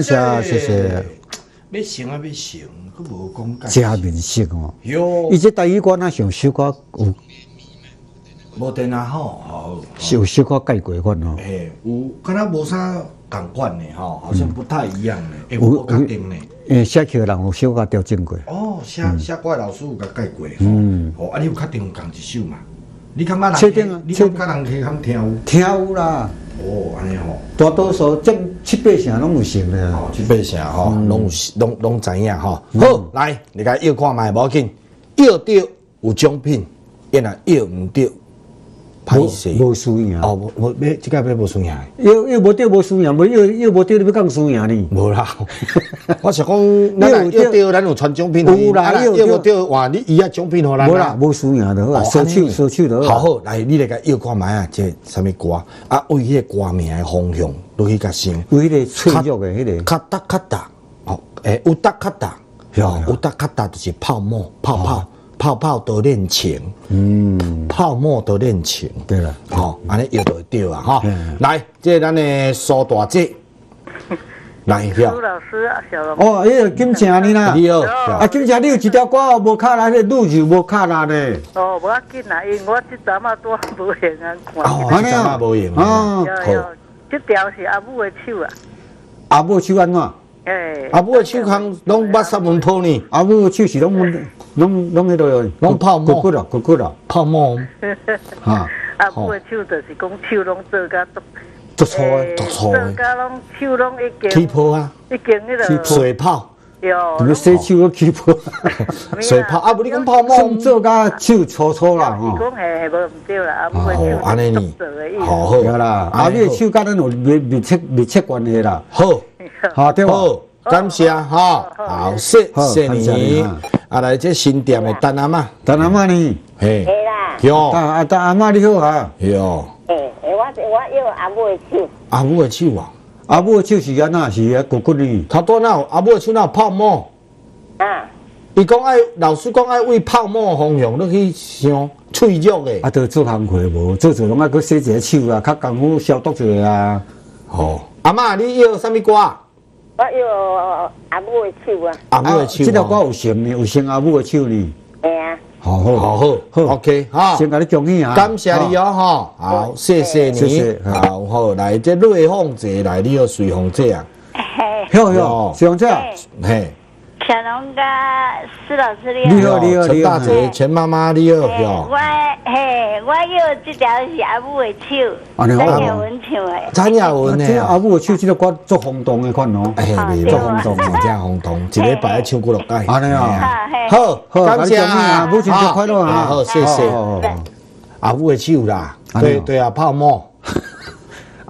谢谢谢。要成啊，要成，佫无讲解。真面色哦。哟伊，这台语歌那上小歌有无电啊吼，吼，有小可改过款哦。诶，有，敢若无啥共款的吼，好像不太一样的，诶，有我确定呢。诶，写曲的人有小可调整过。哦，写写歌的老师有甲改过吼，嗯哦，啊，你有确定有共一首嘛？你感觉人确定啊你确定感觉人去肯听有？听有啦，哦，安尼吼。大多数占七八成拢有成的哦啊。，去八成吼，拢有拢拢知影吼。好，来，你甲摇看卖，无要紧，摇到有奖品，要若摇毋着，歹势。无输赢。哦，无无要即个要无输赢的。又又无对无输赢，无又又无对你要讲输赢呢？无啦，我是讲，咱若摇着，咱有传奖品有啦啊摇摇无着，哇，你伊啊奖品互咱无啦，无输赢就好啊，哦收手收手就好好来，你来甲摇看卖啊，这什么歌啊？为迄个歌名的方向，落去甲想。为迄个脆弱的迄个，咔哒咔哒，哦，诶，有哒咔哒，有哒咔哒就是泡沫，泡泡泡泡的恋情，嗯，泡沫的恋情，对了，吼，安尼摇就对啊，哈嗯。来，这咱的苏大姐，来苏，老师，小龙，哦，迄个金城你啦，你好，啊，金城你有一条歌哦无卡啦，迄个路就无卡啦呢，哦，无要紧啦，因为我即阵啊都无闲啊看。哦，这阵啊无闲啊，条是阿母的手啊，阿母手安怎？哎，阿母的手康拢捌三文泡呢，阿母手是拢拢拢迄个，拢泡沫。骨骨啦，骨骨啦，泡沫。哈，阿母的手就是讲手拢做甲足，足粗的，诶足粗的做甲拢手拢已起经泡啊，已经迄个水泡，有，你要洗手个起泡，水泡。啊，不你讲泡沫算，做甲手粗粗啦，吼。是讲嘿无唔对啦，阿母的哦手安尼呢。是做的。好好，对啦，啊，你的手甲咱有密密切密切关系啦，好。哈对？好，感谢哈，好，谢谢你。啊，来这新店的陈阿妈，陈阿妈呢？嘿，会啦，哟。但啊陈阿妈你好啊，哟，诶诶，我我要阿母的手，阿母的手啊，阿母的手是安那是啊骨骨呢？他多那阿母的手那有泡沫，啊，伊讲爱老师讲爱为泡沫方向，你去想脆弱的，啊，都做工课无，做做拢爱去洗一下手啊，较功夫消毒一下啊。吼，阿嬷你要什么歌？我有阿母的手啊，阿母的手，这条歌有成呢，有成阿母的手呢。嘿啊，好好。好好。好，OK 哈。先甲你恭喜啊！感谢你哦，哈，好，谢谢你。谢谢，好好。来，这瑞凤姐来，你要随凤姐啊，嘿，好哦好，小姐，嘿，小龙哥施老师你你好你好你好陈大姐、陈妈妈，你好，我，嘿，我有这条是阿母的手，张雅文唱的，张雅文这呢？阿母的手这个歌做轰动的款哦。哎，袂对错，真正轰动，一礼拜要唱几落届。安好，好感谢啊。母亲节快乐啊。好，谢谢。阿母的手啦，对对啊，泡沫。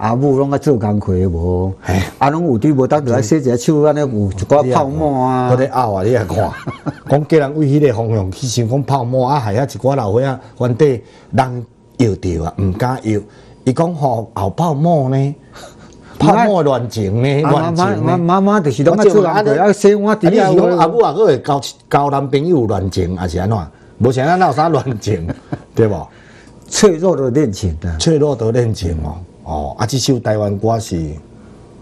阿母拢爱做工课无嘿，啊拢有滴无当就爱洗一下手，安尼有一寡泡沫啊我。咧拗啊，你来看，讲叫人为迄个方向去想讲泡沫啊，害啊一寡老伙仔反底人摇着啊，毋敢摇。伊讲吼后泡沫呢，泡沫乱情呢，啊乱情呢。妈妈就是拢爱做工课，爱洗碗啊，你碟啊是讲阿母啊，佫会交交男朋友乱情，还是安怎？无像咱哪有啥乱情，对无？脆弱的恋情啊。脆弱的恋情哦，哦，啊，这首台湾歌是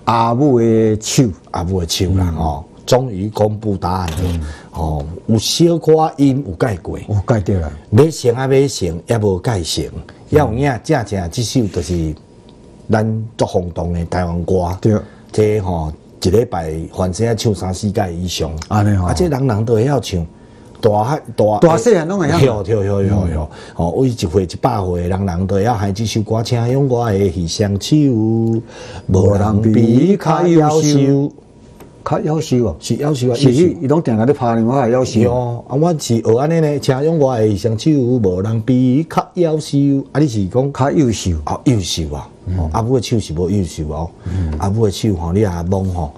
阿母的手，阿母的手啦，哦，终于公布答案了，哦，有小可音有改过，有改掉了。要成啊要成，也无改成，要有影正正这首就是咱足轰动的台湾歌，对，这吼一礼拜反正唱三四届以上，安尼吼。啊，这人人都会晓唱。大汉大大细汉拢会晓。晓跳跳跳跳，哦，为一岁一百岁，人人都会晓喊这首歌，请用我的鱼双手，无人比较优秀，较夭寿哦，是夭寿啊，是伊伊拢定定咧拍电话夭寿。是哦，啊，我是学安尼呢，请用我的鱼双手，无人比较夭寿，啊，你是讲较优秀，哦，优秀啊！哦，阿母的手是无优秀哦，阿母的手吼，你也摸吼，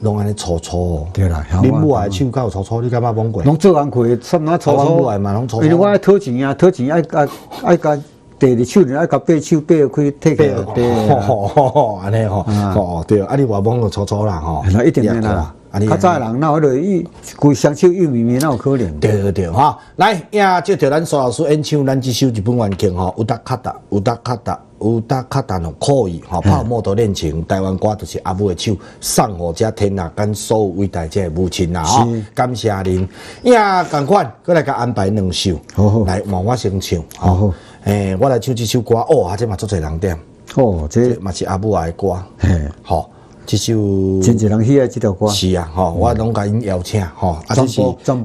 拢安尼粗粗哦。对啦恁母诶手有粗粗，你敢捌摸过？拢做工课，什么粗粗嘛拢粗粗。因为我爱讨钱啊，讨钱爱爱爱甲第二手呢，爱甲八手八开摕起来，对啊。吼吼吼，安尼吼，啊。吼对，啊你话摸就粗粗啦吼，那一定免啦。较早的人哪有咧伊规双手幼绵绵，哪有可能？对对对，哈，来，呀，接着咱苏老师演唱咱这首日本原曲吼，有达卡达，有达卡达，有达卡达吼，可以吼，泡沫的恋情，台湾歌就是阿母的手，送互遮天啊间所有伟大这母亲啦，吼是，感谢您。呀，共款，过来甲安排两首，好好。来换我先唱，好好，诶，我来唱这首歌，哦，啊，这嘛足侪人点，哦，这这嘛是阿母的歌，嘿，吼，这首。真侪人喜爱这条歌。是啊，吼，我拢甲因邀请，吼，啊，这是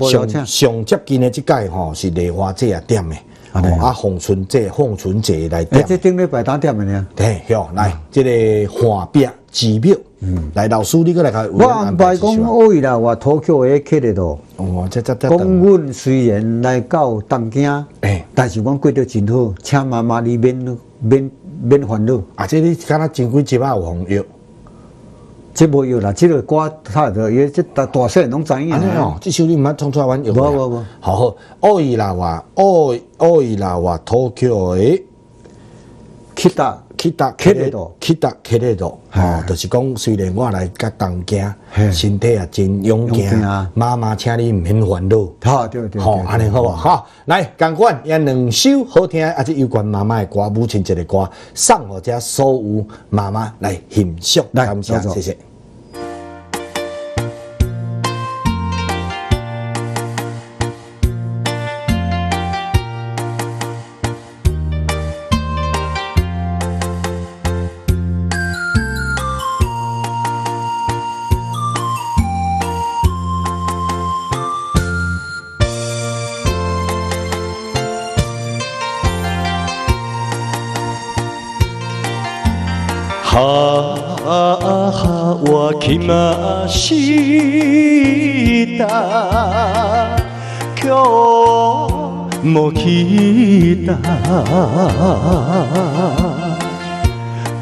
上上接近的即届吼，是梨花姐啊点的，安尼啊凤春姐、凤春姐来哎，点这。顶礼拜打点的呢？嘿，哟，来，这个画壁寺庙，嗯，来，老师你过来甲有我人安排讲一首啊欧伊啦，我土桥的客的咯。哦，这这这讲等，阮虽然来到东京，诶但是阮过得真好，请妈妈你免免免烦恼。啊，这你敢若前几集啊有红药，这无有啦，这个歌差不多，因为这大大细拢知影这首你毋捌创出来阮用无无无。好好，奥伊拉话，奥奥伊拉话，土口的去打去达克雷多去达克雷多，吼嘿，就是讲虽然我来甲东行，嘿身体也真勇勇健健啊，妈妈请你毋免烦恼。好对对吼对，安尼好啊，哈，来，共款也两首好听，啊，这有关妈妈的歌，母亲节的歌，送互遮所有妈妈来欣赏，来感谢どう，ぞ谢谢。 は来ました。今日も来た。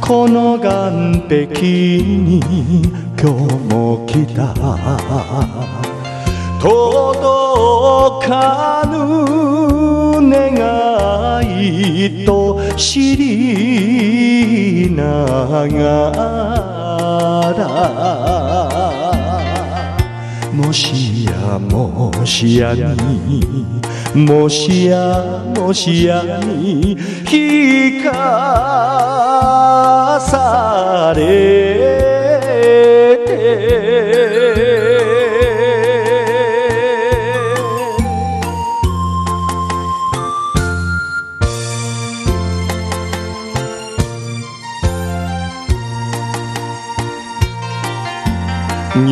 この岸壁に今日も来た。届かぬ願いと知りながらもしやもしやにもしやもしやに聞かされ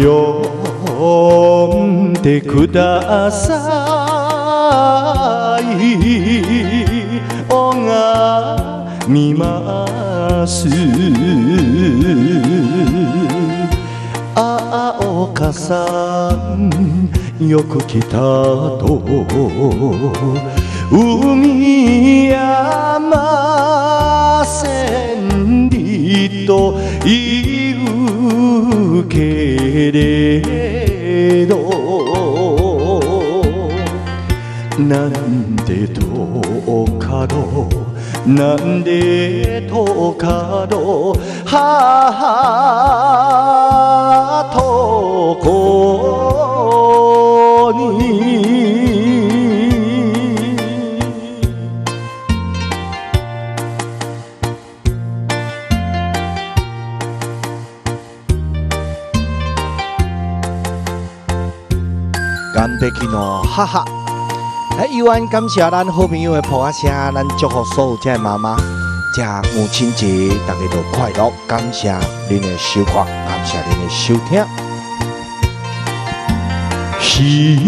呼んでください。拝みます。ああお母さんよく来たと海山千里と言うけれどなんでとかどなんでとかど母と子岸壁の母。来，依然感谢咱好朋友的捧声，咱祝福所有这的妈妈，这母亲节大家都快乐。感谢您的收看，感谢您的收听。時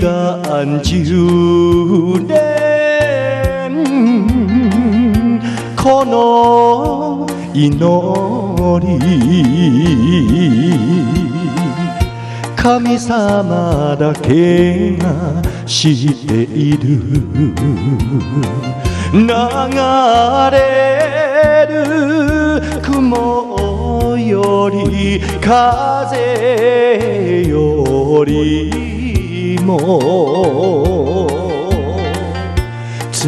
間10年この祈り 神様だけが知っている。流れる雲より風よりも。辛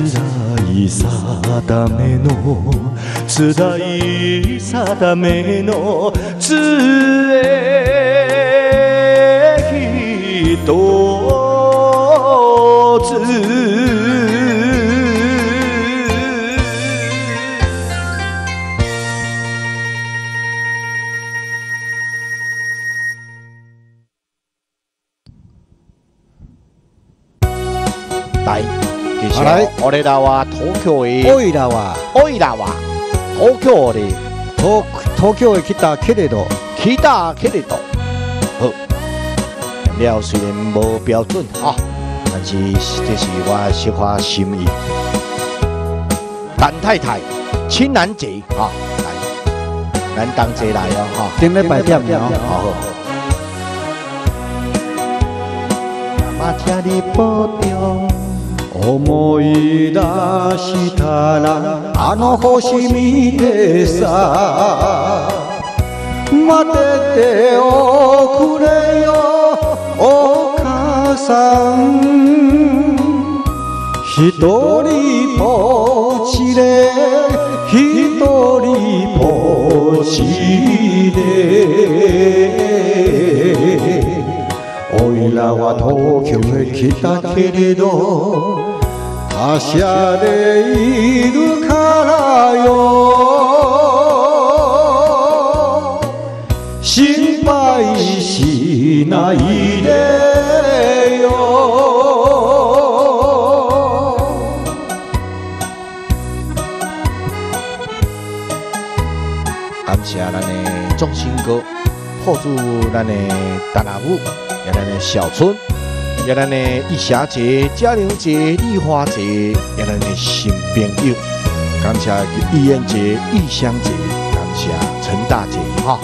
い定めの辛い定めの杖。つ来，继续来俺らは東京へ。おいらは。おいらは。東京で東東京へ来たけれど。来たけれど，好，了虽然无标准啊，但是这是我小可心意。陈太太，情人节啊，来，咱同齐来哦哈。顶礼拜点好哦。妈妈请你保重。思い出したらあの星見てさ待っててお さん一人ぼっちで一地おいらは東京へ来たけれど他者でいるからよ。心配しない。的众星哥，破祝咱的达拉姆，也咱的小春，也咱的易霞姐、嘉玲姐、丽花姐，也咱的新朋友，感谢易燕姐、易香姐，感谢陈大姐哈。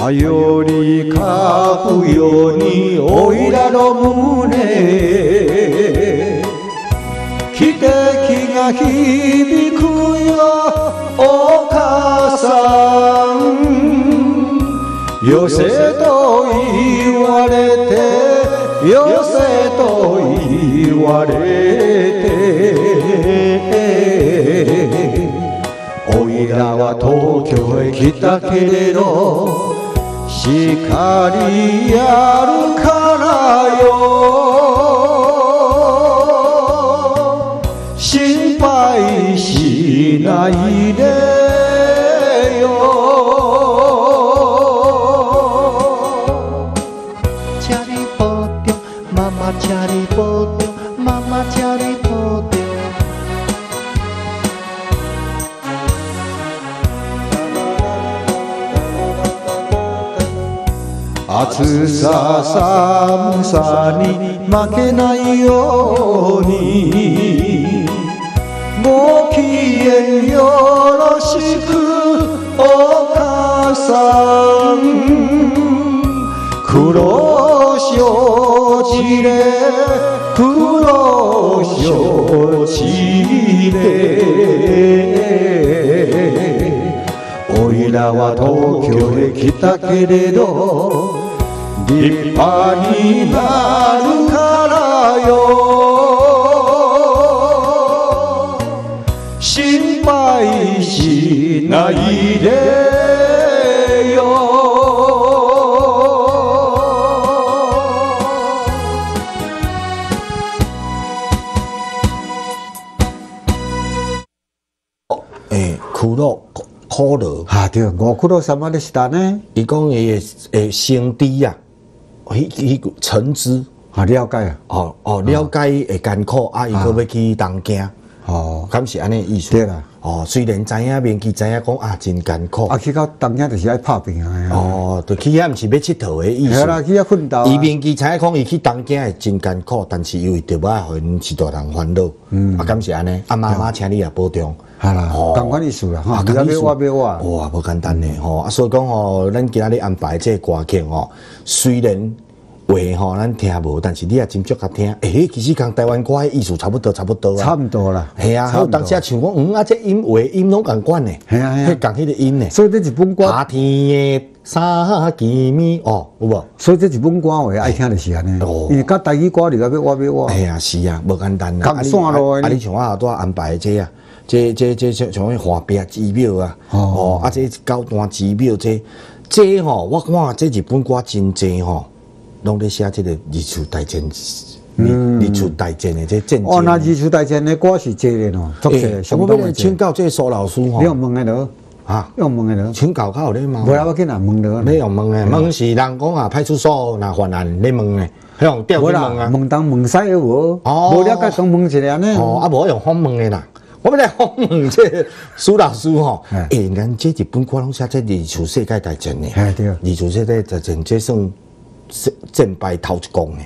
頼りかくようにおいらの胸汽笛が響くよお母さん よせと言われてよせと言われておいらは東京へ来たけれど叱りやるからよ。心配しない。よ暑さ寒さに負けないようにごきげんよろしくお母さん黒承知で黒承知でおいらは東京へ来たけれど立派になるからよ。心配しないでよ。诶，苦乐苦乐，啊对五苦労様でしたね。伊讲伊诶诶兄弟啊，迄迄个橙汁。啊了解啊哦哦，了解会艰苦，啊，伊搁要去东京，哦敢是安尼意思？对啦。哦，虽然知影面记知影讲啊，真艰苦。啊去到东京就是爱拍拼啊哦，就去遐毋是要佚佗的意係啦。去遐奋斗伊面记知影讲伊去东京会真艰苦，但是因为着要互因一大人烦恼。嗯，啊，敢是安尼？啊，妈妈请你也保重。係啦哦同款意思啦哈啊你要同意思我要我哇，無簡單呢吼。啊，所以讲吼，咱今仔日安排這個歌曲吼，虽然话吼咱听无，但是你也真足甲听，诶，其实跟台湾歌的意思差不多，差不多啊。差不多啦系啊，還有當時唱講，嗯啊，这音话音拢共款呢。系啊系啊迄共迄个音呢。所以这一本歌夏天的三幾米哦，有无？所以这一本歌話愛聽就是安尼哦，因为甲台语歌你要要我要我，哎呀，是啊，無簡單啊。咁散咯啊，你像我後拄安排的這啊，這這這像像迄画壁紙表啊，哦哦，啊，這高端紙表這這吼，我看这日本歌真濟吼，拢咧寫這個日出大战，日日出大战的這戰爭。哦，那日出大战的歌是這個咯，作者誒，相我要來請當的這個，教這個蘇老师吼你，用问的咯，啊，用问的咯，请教较有咧嘛？無啦，我今日問的你用問的，問是人讲啊，派出所若犯案，你问的，迄用調無啦去問，啊。问东问西有無？哦无了解當問一下呢。哦，啊无用訪問的啦。我要來訪問這個蘇老师吼，哎。这日本歌拢写这二次世界大战呢，哎对，二次世界大战这算戰戰敗頭一功呢，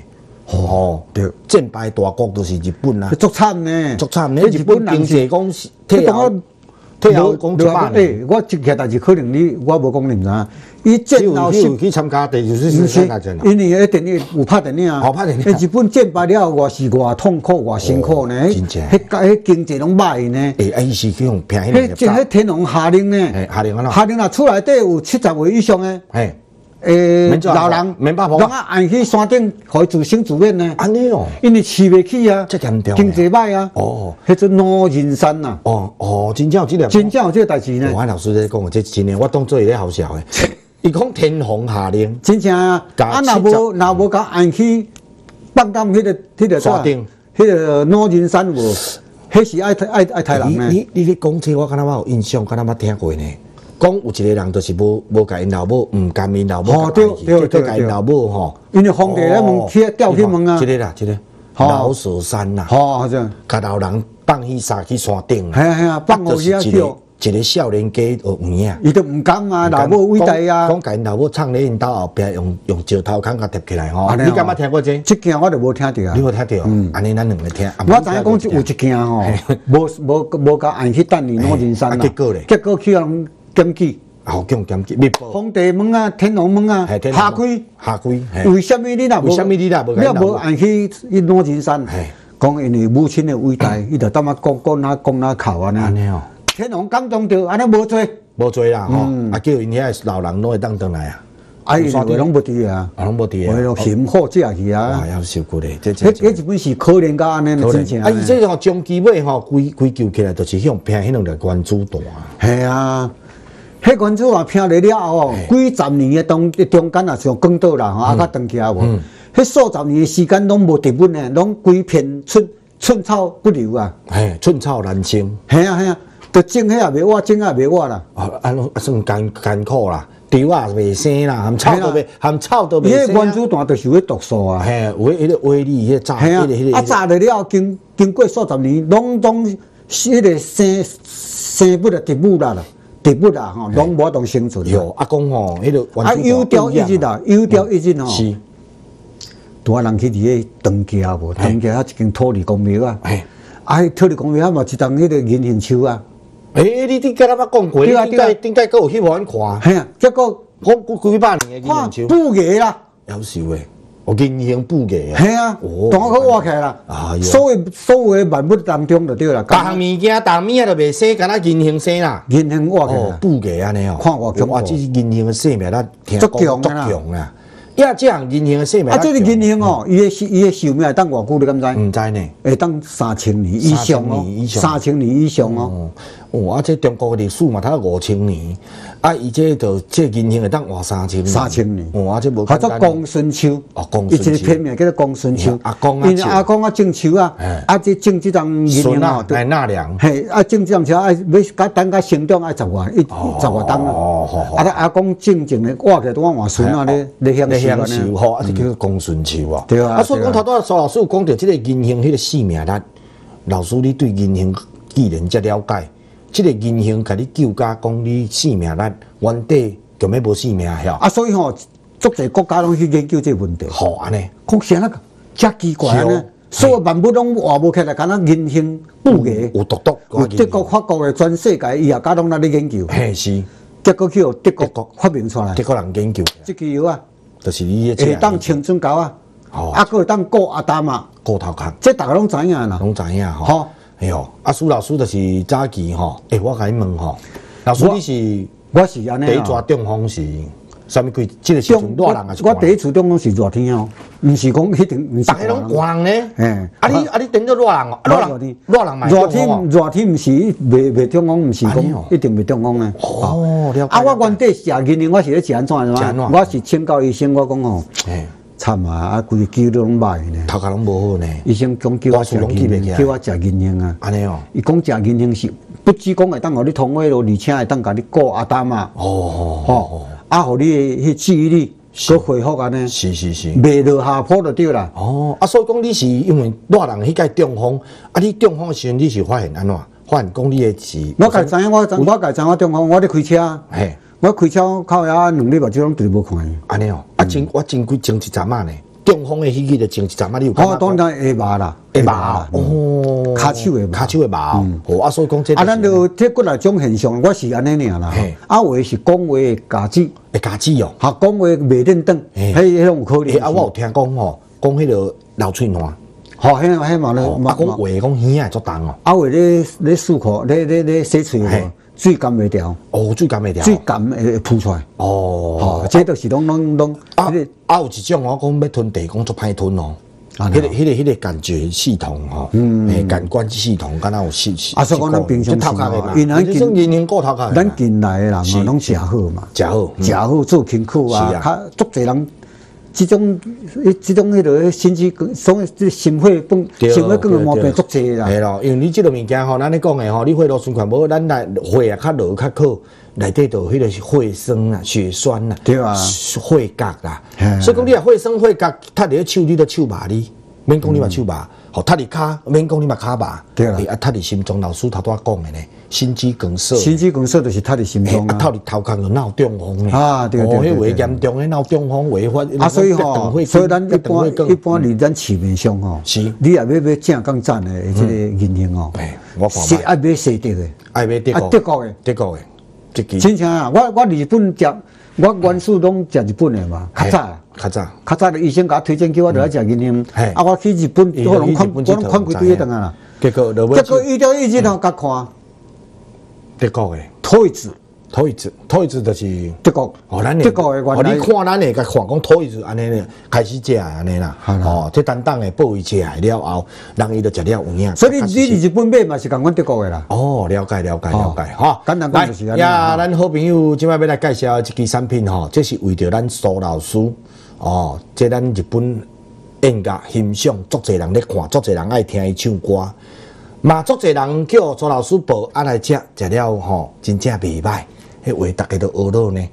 哦，对，战败大国都是日本啊，足惨呢，足惨呢，日本經濟講是退後，退後講一百年，誒，我一件代志可能你我无讲你唔知影，伊你有你有去参加第二次世界大战啊？因为迄电影有拍电影啊，哦拍电影日本战败了，我是偌痛苦、偌辛苦呢，哦真正。迄迄经济拢歹呢，诶，啊，伊是去用平迄迄即個迄天皇下令呢，，下令啊？下令啊，厝內底有七十位以上的，誒，诶老人免拍婆拢啊按去山顶，互伊自生自灭呢。安尼哦，因为饲袂起啊，经济歹啊。哦，迄阵老人山呐，哦哦，真正有这个。真正有这个代志呢。我老师在讲，这真的，我当做伊咧好笑的。伊讲天皇下令，真正啊，甲啊，若无若无甲按去放到迄个迄个山顶，迄个老人山无，迄是爱爱爱杀人呢。你你你咧讲这，我敢若我有印象，敢若捌听过呢。讲有一个人就是无无甲因老母，毋甘因老母哦甲爱去，对对对甲因老母吼。因为皇帝咧问去吊去问啊即，个啦，即个哦老蛇山啦，吼，这样，甲老人放去山去山顶系。啊系啊，放互去啊跳个，一个少年家学圆啊。伊都毋敢啊，老母伟大啊讲。甲因老母藏咧因兜后壁，用用石头砍甲贴起来吼。你敢捌听过这？即件我就无听着啊你。无听到？安尼咱两个听。啊我知影讲有一件吼，无无无甲按去等你老人山啦。啊结果咧结果去人检举，后强检举皇帝门啊，天王门啊下跪。下跪。嘿。为什么你若无？为什么你若无你若无按去迄老人山嘿？讲因为母亲的伟大，伊就当啊讲讲哪讲哪口啊呢？安尼哦，天皇感动着，安尼无做，无做啦吼，嗯。啊叫因遐老人拢会当转来啊，啊伊就拢无伫啊，啊拢无伫为了啊，嫌好食去啊。啊。要受苦咧，这迄这迄一本是可怜到安尼可真正能啊，伊这吼中期尾吼规规救起来，就是向偏迄两个关主大，系啊，迄原子话拼了了后，几十年的中中间啊，像讲倒啦，吼，啊，较长期啊无，迄数十年的时间拢无植物呢，拢规片寸寸草不留啊。嘿，寸草难生，系啊系啊，就种迄也袂活，种也袂活啦。啊，安拢算艰艰苦啦，稻啊袂生啦，含草都袂含草都伊迄袂生迄。原子弹就是有毒素啊。嘿，有迄个威力，迄个炸，迄个迄，个啊炸了了，经经过数十年，拢拢迄个生生不了植物啦啦，植物啦吼，拢无当生存。有啊，讲吼，迄个啊，有条一日啦，有条一日吼。是，拄啊人去伫迄长桥无，长桥遐一间土地公庙啊，嘿，啊，迄土地公庙遐嘛一丛迄个银杏树啊，诶，你你敢若捌讲过，你对啊对啊。顶届顶届佫有去互阮看，嘿啊，结果讲几几百年的银杏树，布艺啦，夭寿诶，有银杏布嘅啊，嘿啊，哦当我去挖起来啦。所有所有的万物当中就对啦，各项物件，大物件都袂生，敢若银杏生啦。银杏挖起哦，来，布嘅安尼哦，看我强哇，这是银杏的生命，咱听足讲足强的啦强啦。呀，这样银杏的生命，啊，这个银杏哦，伊的伊的寿命会当偌久你敢知？唔知呢。会当三千年以上哦三千年以上。哦。哦，哦，啊，这中国的历史嘛，它五千年，啊，伊这就这银杏会当活三千年，三千年哦，啊，这无叫做公孙秋，哦公伊孙秋一个片名叫做公孙秋嘿。阿公啊因阿公啊种树啊嘿，啊这种这张银杏孙啊哦，，就来纳凉，嘿，啊种这张树啊要甲等甲成长爱十外一十外冬啊。哦，好好啊，。他阿公种种的挖起来，我换孙啊咧咧享受啊呢。受吼，啊，这叫做公孙树啊。对啊啊，所以讲头拄苏老师有讲到这个银杏迄个生命力，老师你对银杏既然遮了解，这个银杏甲你救家讲你性命咱，原底就要无性命晓。啊，所以吼，足侪国家拢去研究这个问题。好安尼，讲啥那个，遮奇怪？所有万物拢活无起来，敢若银杏布艺。有独独有德国、法国的全世界，伊也家拢在咧研究，嘿是结果去互德德国国发明出来德。国人研究，这支药啊，就是你这会当青春胶啊，哦啊，个会当过阿达嘛，过头壳。这大家拢知影啦。拢知影吼。好哎哟，啊苏老师就是早期吼，诶，我甲你问吼，老师我你是我是安尼第一啊抓中风是啥物鬼？即个时阵中热人啊是我第一次中风是热天哦，毋是讲 一定毋是大家拢寒呢。嘿啊你啊你顶到热人哦，热人热人买热中风哦天热天毋是未未中风，毋是讲一定未中风呢。哦，了解。啊，我原底食银杏，我是咧食安怎的食安怎嘛？我是请教医生，我讲吼，嘿，惨啊，啊，规个肌肉拢歹呢。头壳拢无好呢。医生讲叫我食银叫我食银杏啊。安尼哦，伊讲食银杏是不止讲会当互你通血咯，而且会当甲你顾阿丹嘛，哦哦哦，啊，互你迄记忆力搁恢复安尼，是是是。袂落下坡就对啦。哦，啊，所以讲你是因为热人迄个中风，啊，你中风的时阵你是发现安怎？发现讲你的是，我家知影，我我家知影我中风，我咧开车，嘿，我开车靠遐两礼拜就拢直无看伊。安尼哦，啊，前我前几前一阵啊呢，中风的迄个就前一阵啊，你有感觉我当然下巴啦，会麻哦，骹手会麻骹手会麻哦，哦啊，所以讲这啊，咱就这过来种现象，我是安尼尔啦。嘿。啊，有的是讲话的假子，会加脂哦。啊，讲话袂认真，嘿。迄迄种有可能。啊，我有听讲吼，讲迄个流喙烂，吼，迄迄嘛咧啊，讲话讲耳啊足重哦。啊，有咧咧漱口，咧咧咧洗喙嘿。吼，水甘袂调，哦，最甘的条。水甘会浮出来。哦哦，，这都是拢拢拢，啊啊，有一种我，讲要吞地，讲足歹吞哦。啊迄个、迄个、迄个感觉系统吼，嗯，感官系统，敢若有细细。啊，所以讲咱平常头壳的嘛，因咱这种人人过头壳，咱近来的人嘛，拢食好嘛，食好，嗯食好做辛苦啊是啊，较足侪人。即种、即种迄落心肌梗，所谓即心血泵、对心血管的毛病对足侪啦。系咯，因为你即个物件吼，咱咧讲的吼，你血路循环无，咱来血啊较落较好，内底就迄个是血栓啦、血栓啦，对啊血角啦嘿。所以讲你啊血栓血角，踢伫咧手你都手麻你，免讲你嘛手麻，吼踢伫骹免讲你嘛骹吧。对啦啊踢伫心脏，老师头拄仔讲的呢，心肌梗塞。心肌梗塞就是他的心脏啊透。伫头壳就脑中风呢。啊对对哦，迄对对话严重的脑中风违法。啊，所以吼吼，所以咱一般一般伫咱市面上吼，是你也要买正港站的即个银杏哦嘿，我看是爱买西德的，爱买德啊国德国的德国的，真正啊，我我日本食，我原始拢食日本的嘛，较早啊。较早。较早的医生甲我推荐叫我落来食银杏，啊，我去日本，伊我拢看，我拢看几堆顿啊。啦。结果就结果伊条一日头甲看，德国的头一次，头一次，头一次就是德国，哦，咱德国的哦，你看咱的甲看讲头一次安尼咧，开始食安尼啦。哦，这等等的报伊食了后，人伊就食了有影。所以你你伫日本买嘛是共阮德国的啦。哦，了解了解哦。了解，哈、简单讲就是安尼呀，咱好朋友今摆要来介绍一支产品吼，这是为着咱苏老师哦，这咱日本音乐欣赏，足侪人咧看，足侪人爱听伊唱歌，嘛足侪人叫苏老师报啊来食，食了吼，真正袂歹，迄话大家都学到呢。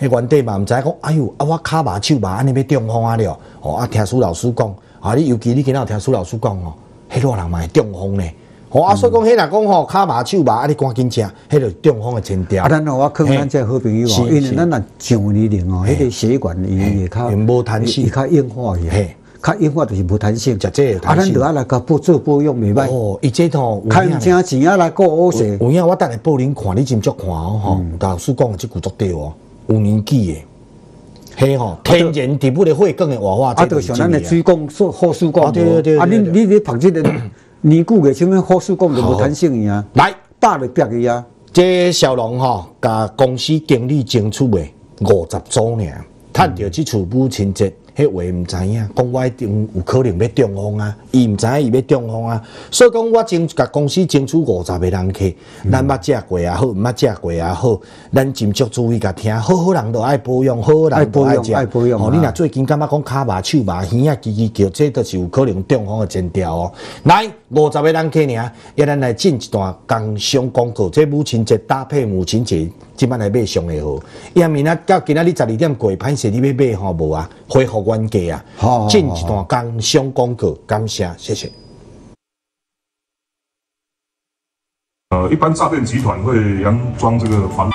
迄原底嘛毋知讲，哎哟，啊我骹麻手麻安尼要中风啊了，哦啊听苏老师讲，啊你尤其你今仔有听苏老师讲哦，迄热人嘛会中风呢。哦啊，所以讲，迄若讲吼骹麻手麻，啊你赶紧食，迄就中风的前兆。啊，咱吼我劝咱这好朋友是哦，因为咱若上年龄哦，迄个血管伊会较嘿无弹性。伊较硬化去嘿，较硬化就是无弹性。食这个有啊，咱就啊来甲保做保养袂歹，哦，伊这吼有看影呢正钱啊来过好势。有影，我等下报恁看，你真足看哦吼。老师讲的即句足对哦，有年纪的，迄吼天然植物的血管的活化，啊，这就像咱的水管、水管哦对对对，啊，你你你拍这个年久的，什么护水管就无弹性去啊，来，打就逼去啊。这小龙吼，甲公司经理争取的五十组尔，趁着即次母亲节，迄话毋知影，讲我一定有可能要中风啊，伊毋知影伊要中风啊，所以讲我争甲公司争取五十个人客，咱捌食过也好，毋捌食过也好，咱尽足注意甲听，好好人都爱保养，好好人都爱食，爱保养哦，啊你若最近感觉讲骹麻手麻、耳啊叽叽叫，这都是有可能中风的前兆哦。来，五十个人客尔，要咱来进一段工商广告。这母亲节搭配母亲节，即摆来买上会好。因为明仔到今仔日十二点过，歹势你要买吼无啊？恢复原价啊进一段工商广告，感谢，谢谢。呃，一般诈骗集团会佯装这个房。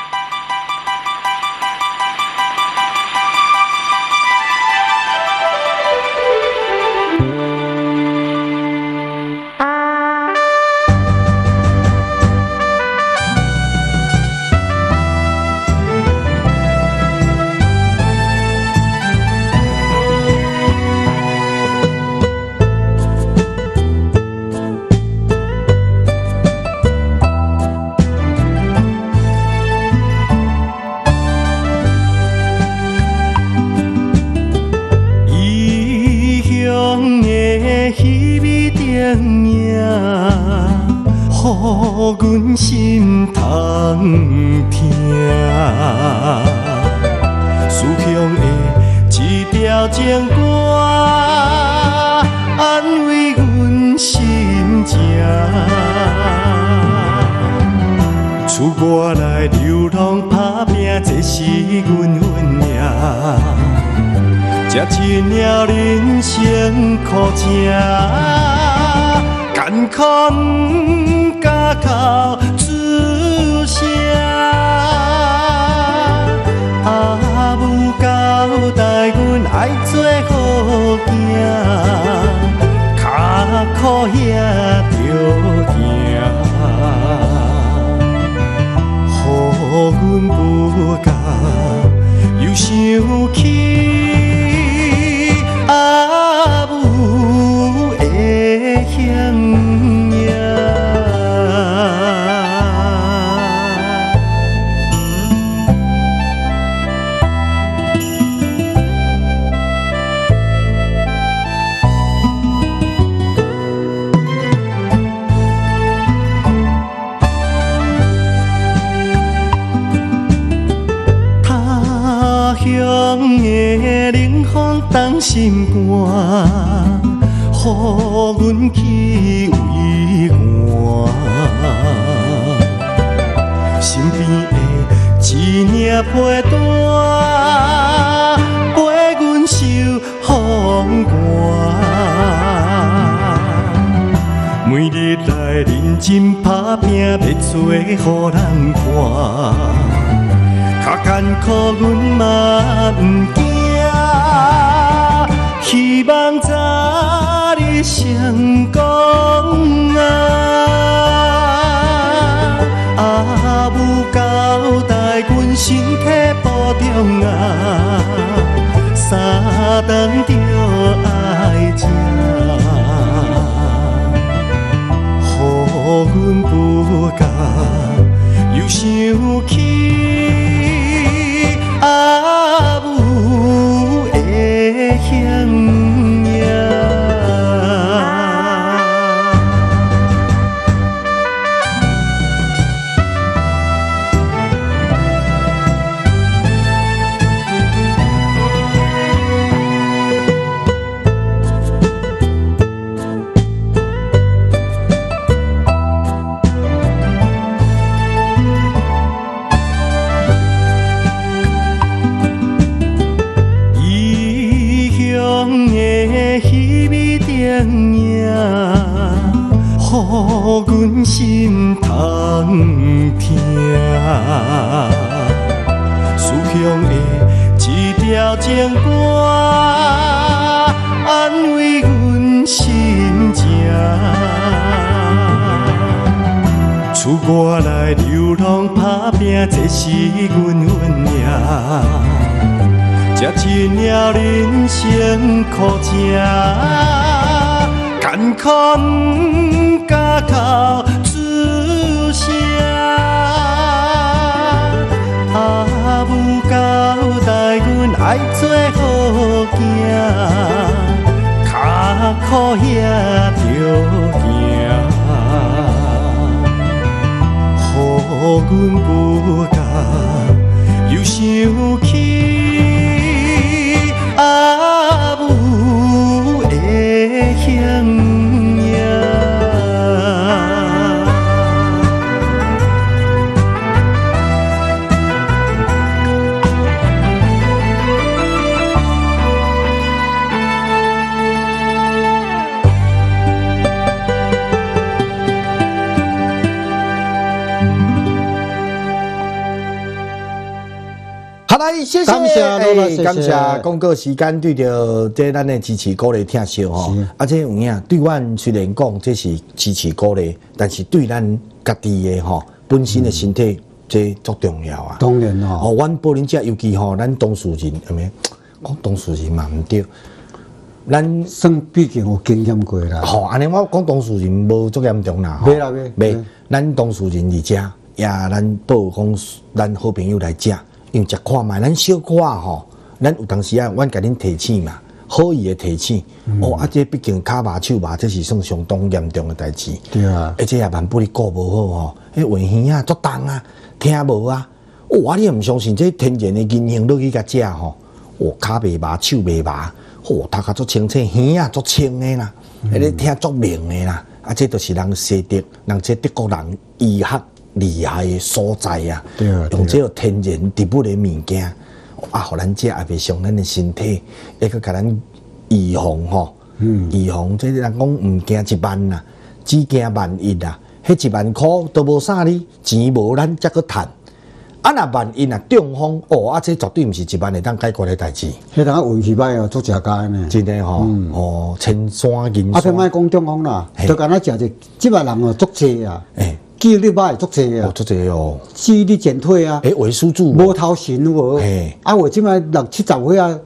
不感谢罗罗谢谢。哎感谢广告时间对着这咱的支持鼓励听收吼。是，啊，这有影对阮虽然讲这是支持鼓励，但是对咱家己的吼本身的身体这足重要啊。当然哦，哦，阮保龄者尤其吼，咱当事人，有咩？讲当事人嘛毋对，咱算毕竟有经验过啦。吼，安尼我讲当事人无足严重啦，吼。袂啦袂袂袂，咱当事人伫遮，也咱报讲咱好朋友来食，因为食看卖，咱小可吼，咱有当时啊，阮甲恁提醒嘛，好意的提醒，嗯哦，啊，这毕竟骹麻手麻，这是算相当严重的代志。对啊，而且也万不你顾无好吼，迄运耳啊足重啊，听无啊。哦，啊，你也毋相信这天然的银杏落去甲食吼，哦，骹袂麻，手袂麻，哦，头壳足清楚，耳啊足清的啦，迄个听足明的啦。啊，这都是人西德，人这德国人医学厉害的所在啊。用这个天然植物的物件，啊，互咱食也袂伤咱的身体，还佫甲咱预防吼。嗯，预防这人讲毋惊一万啦，只惊万一啦。迄一万箍都无啥哩，钱无咱则佫趁。啊，若万一若中风，哦，啊，这绝对毋是一万会当解决的代志，迄人运气歹哦，做食家呢。真诶吼。哦，千山银啊，山偏，莫讲中风啦嘿，就敢若食者，即摆人哦足济啊，诶，记忆力歹足济哦，啊，足济哦，记忆力减退啊，诶，为数主无头神有无诶？啊，我即摆六七十岁啊，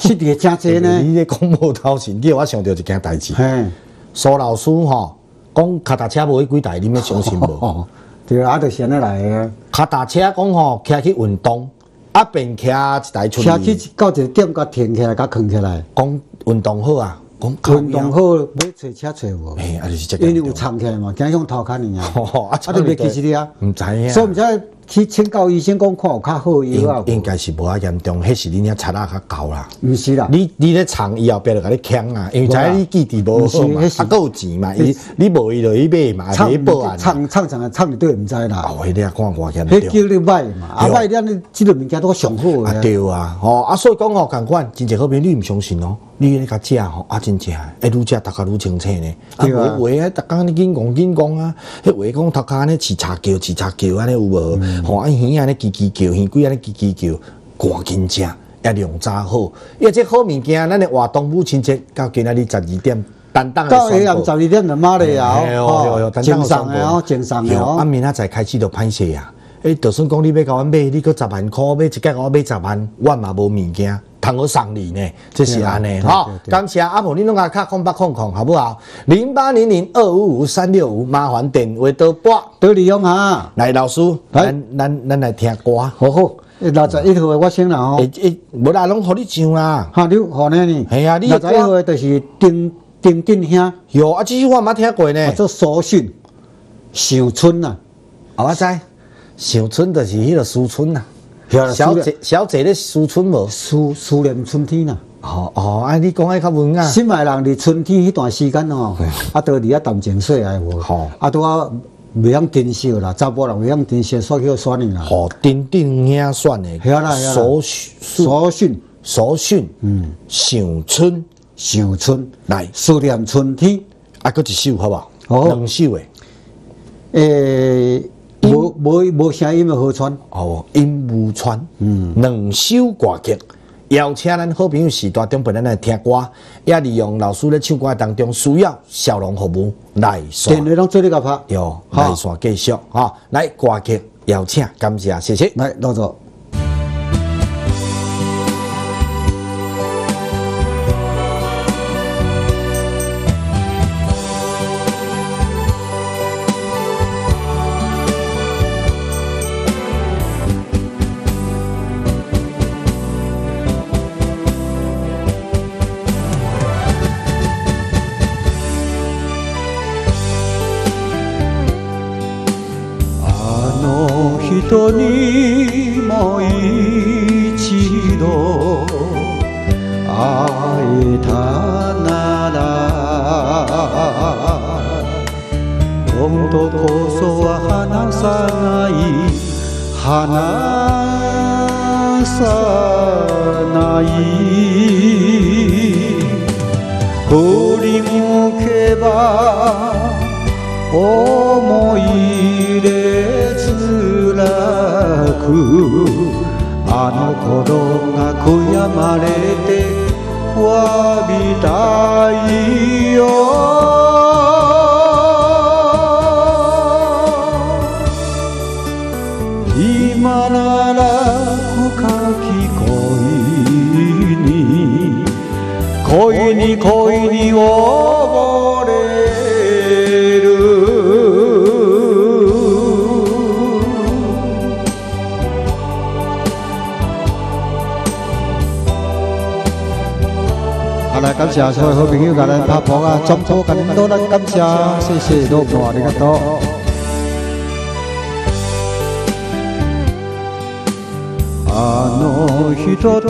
失忆真济呢。你咧讲无头神，你互我想到一件代志。嘿，苏老师吼，讲脚踏车无迄几台，你要相信无？哦，对啊，啊，就是安尼来的。脚踏车讲吼，骑去运动，啊，便骑一台出车骑，去到一个点，甲停起来，甲囥起来。讲运动好啊，讲靠运动好，要找车找无？嘿，啊，就是这因为有个。藏起来嘛，惊向头壳呢 啊。哦啊啊，都袂记一哩啊。毋知影。所以毋知去请教医生讲看有较好的应药啊？应该是无啊严重，迄是恁遐擦啊较高啦。毋是啦，你你咧藏以后壁就甲你抢啊，因为知影你记忆无好嘛，啊，佫有钱嘛，伊你无伊就去买嘛，唱买保安。唱唱唱唱对毋知啦，哦，迄个看偌严迄叫重。你歹嘛，啊对歹咱即个物件都上好啊。对啊，吼啊，所以讲吼，共款真济好朋友，你毋相信哦，你咧甲食吼，啊真正的，会愈食逐家愈清醒呢。啊，话话啊，逐工你紧讲紧讲啊，迄话讲头壳安尼饲叉叫饲叉叫安尼有无？吼啊耳安尼叽叽叫，耳鬼安尼叽叽叫，赶紧食，也量早好。因为这好物件，咱的活动母亲节到今仔日十二点，担当到下暗十二点就马咧啊嘿，哦正的上的哦，正上的啊，哦，明仔载开始就歹势啊！诶，就算讲你要甲阮买，你搁十万箍买一架，甲我买十万，阮嘛无物件，通好送你呢，这是安尼吼感谢阿婆，你拢甲卡空八空空好不好？零八零零二五五三六五，麻烦电话多拨。多利用啊，来，老师，来咱咱咱来听歌。好好，六十一号的我先啦吼诶，诶，无啦，拢互你唱啦。哈，你好呢你，嘿啊你六十一号的就是丁丁丁兄，哟，啊，这首我嘛听过呢啊。做苏洵，想春呐，啊，我知，想春就是迄个思春呐。小思姐小姐咧思春无？思思念春天呐。哦哦，啊，你讲迄较文啊。心爱人伫春天迄段时间哦，啊，都伫遐谈情说爱无吼，啊，拄啊袂晓珍惜啦，查甫人袂晓珍惜，所以叫选你啦。互丁丁兄选的，晓啦晓啦所训所训，嗯，想春想春，来，思念春天。啊，搁一首好不好？好两首诶，诶，无无无声音的河川，哦，音无川，嗯，两首歌曲。邀请咱好朋友时代中本咱来听歌，也利用老师咧唱歌当中需要小龙服务来电线，话拢做你甲拍。哟，好来线继续哈，来歌曲邀请，感谢，谢谢。来，老左。人にも一度会えたなら今度こそは離さない。離さない。振り向けばあの頃が悔やまれて詫びたいよ。今なら深き恋に恋に恋に溺感謝所有好朋友，甲咱拍波啊，中波甲恁多咱感謝，謝謝どうもありがとう。あの人と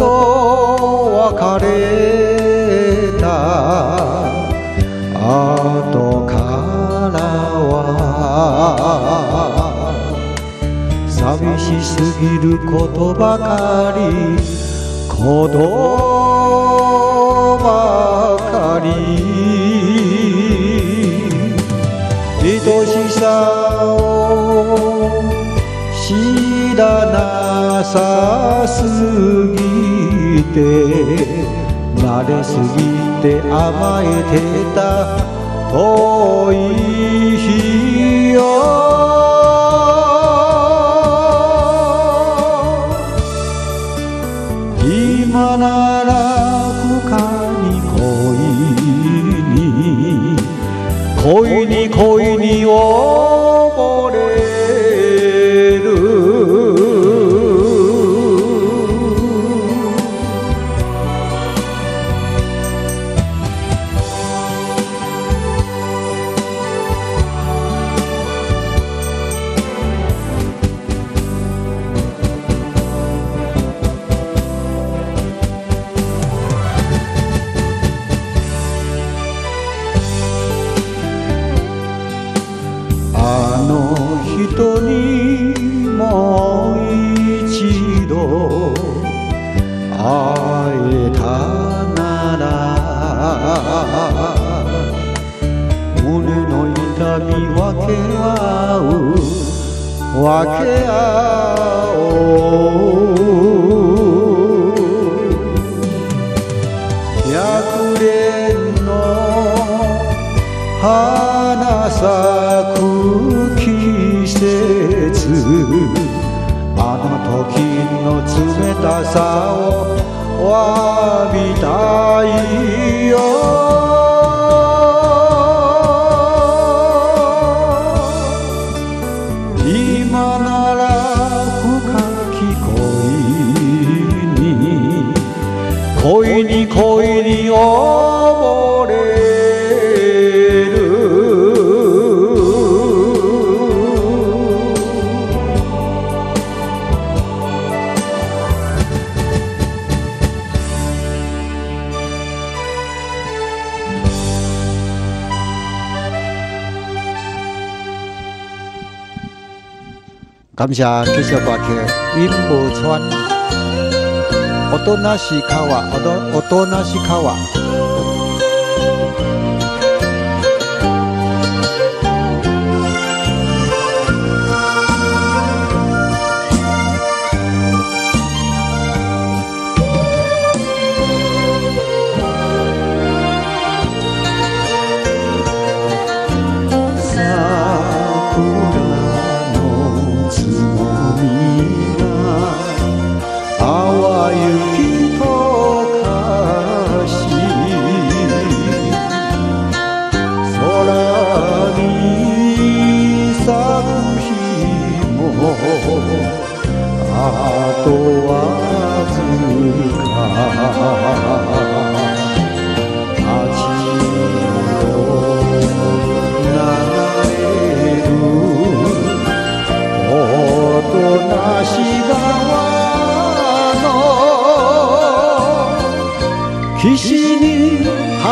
別れた後からは寂しすぎることばかりことばかり愛しさを知らなさすぎて慣れすぎて甘えてた遠い我比他英。感谢继续歌曲《云无川》。おとなしい川おとおとなし川桜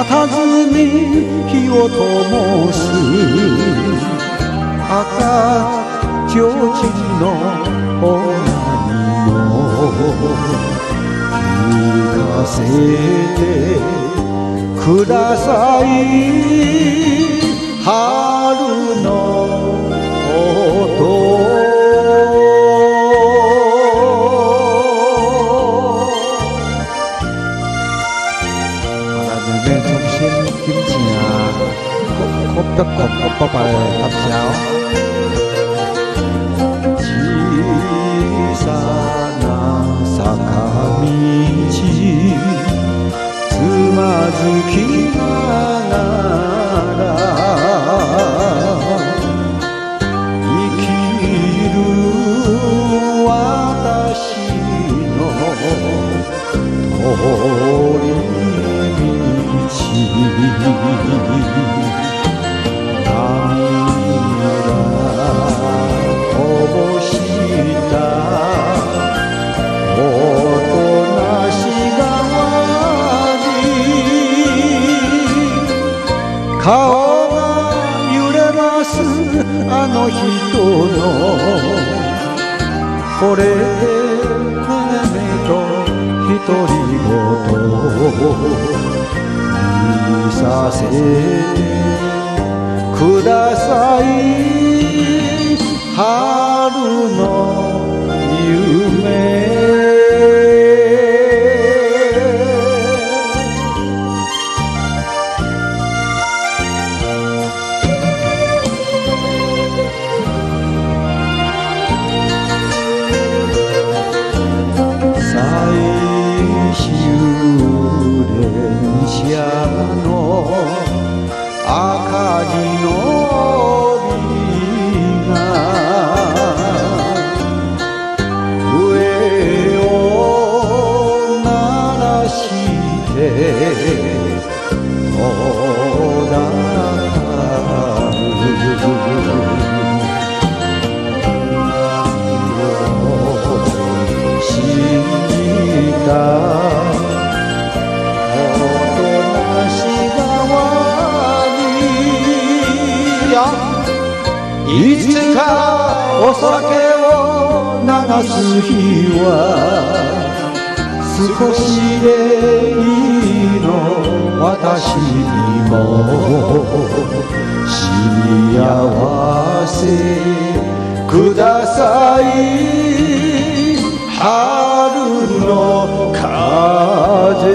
佇み火を灯す赤ちょうちんの女にも聞かせてください。春の小さな。坂道つまずきます人のこれで金と独り言見させてください。春の夢。お酒を流す日は少しでいいの私にも幸せください。春の風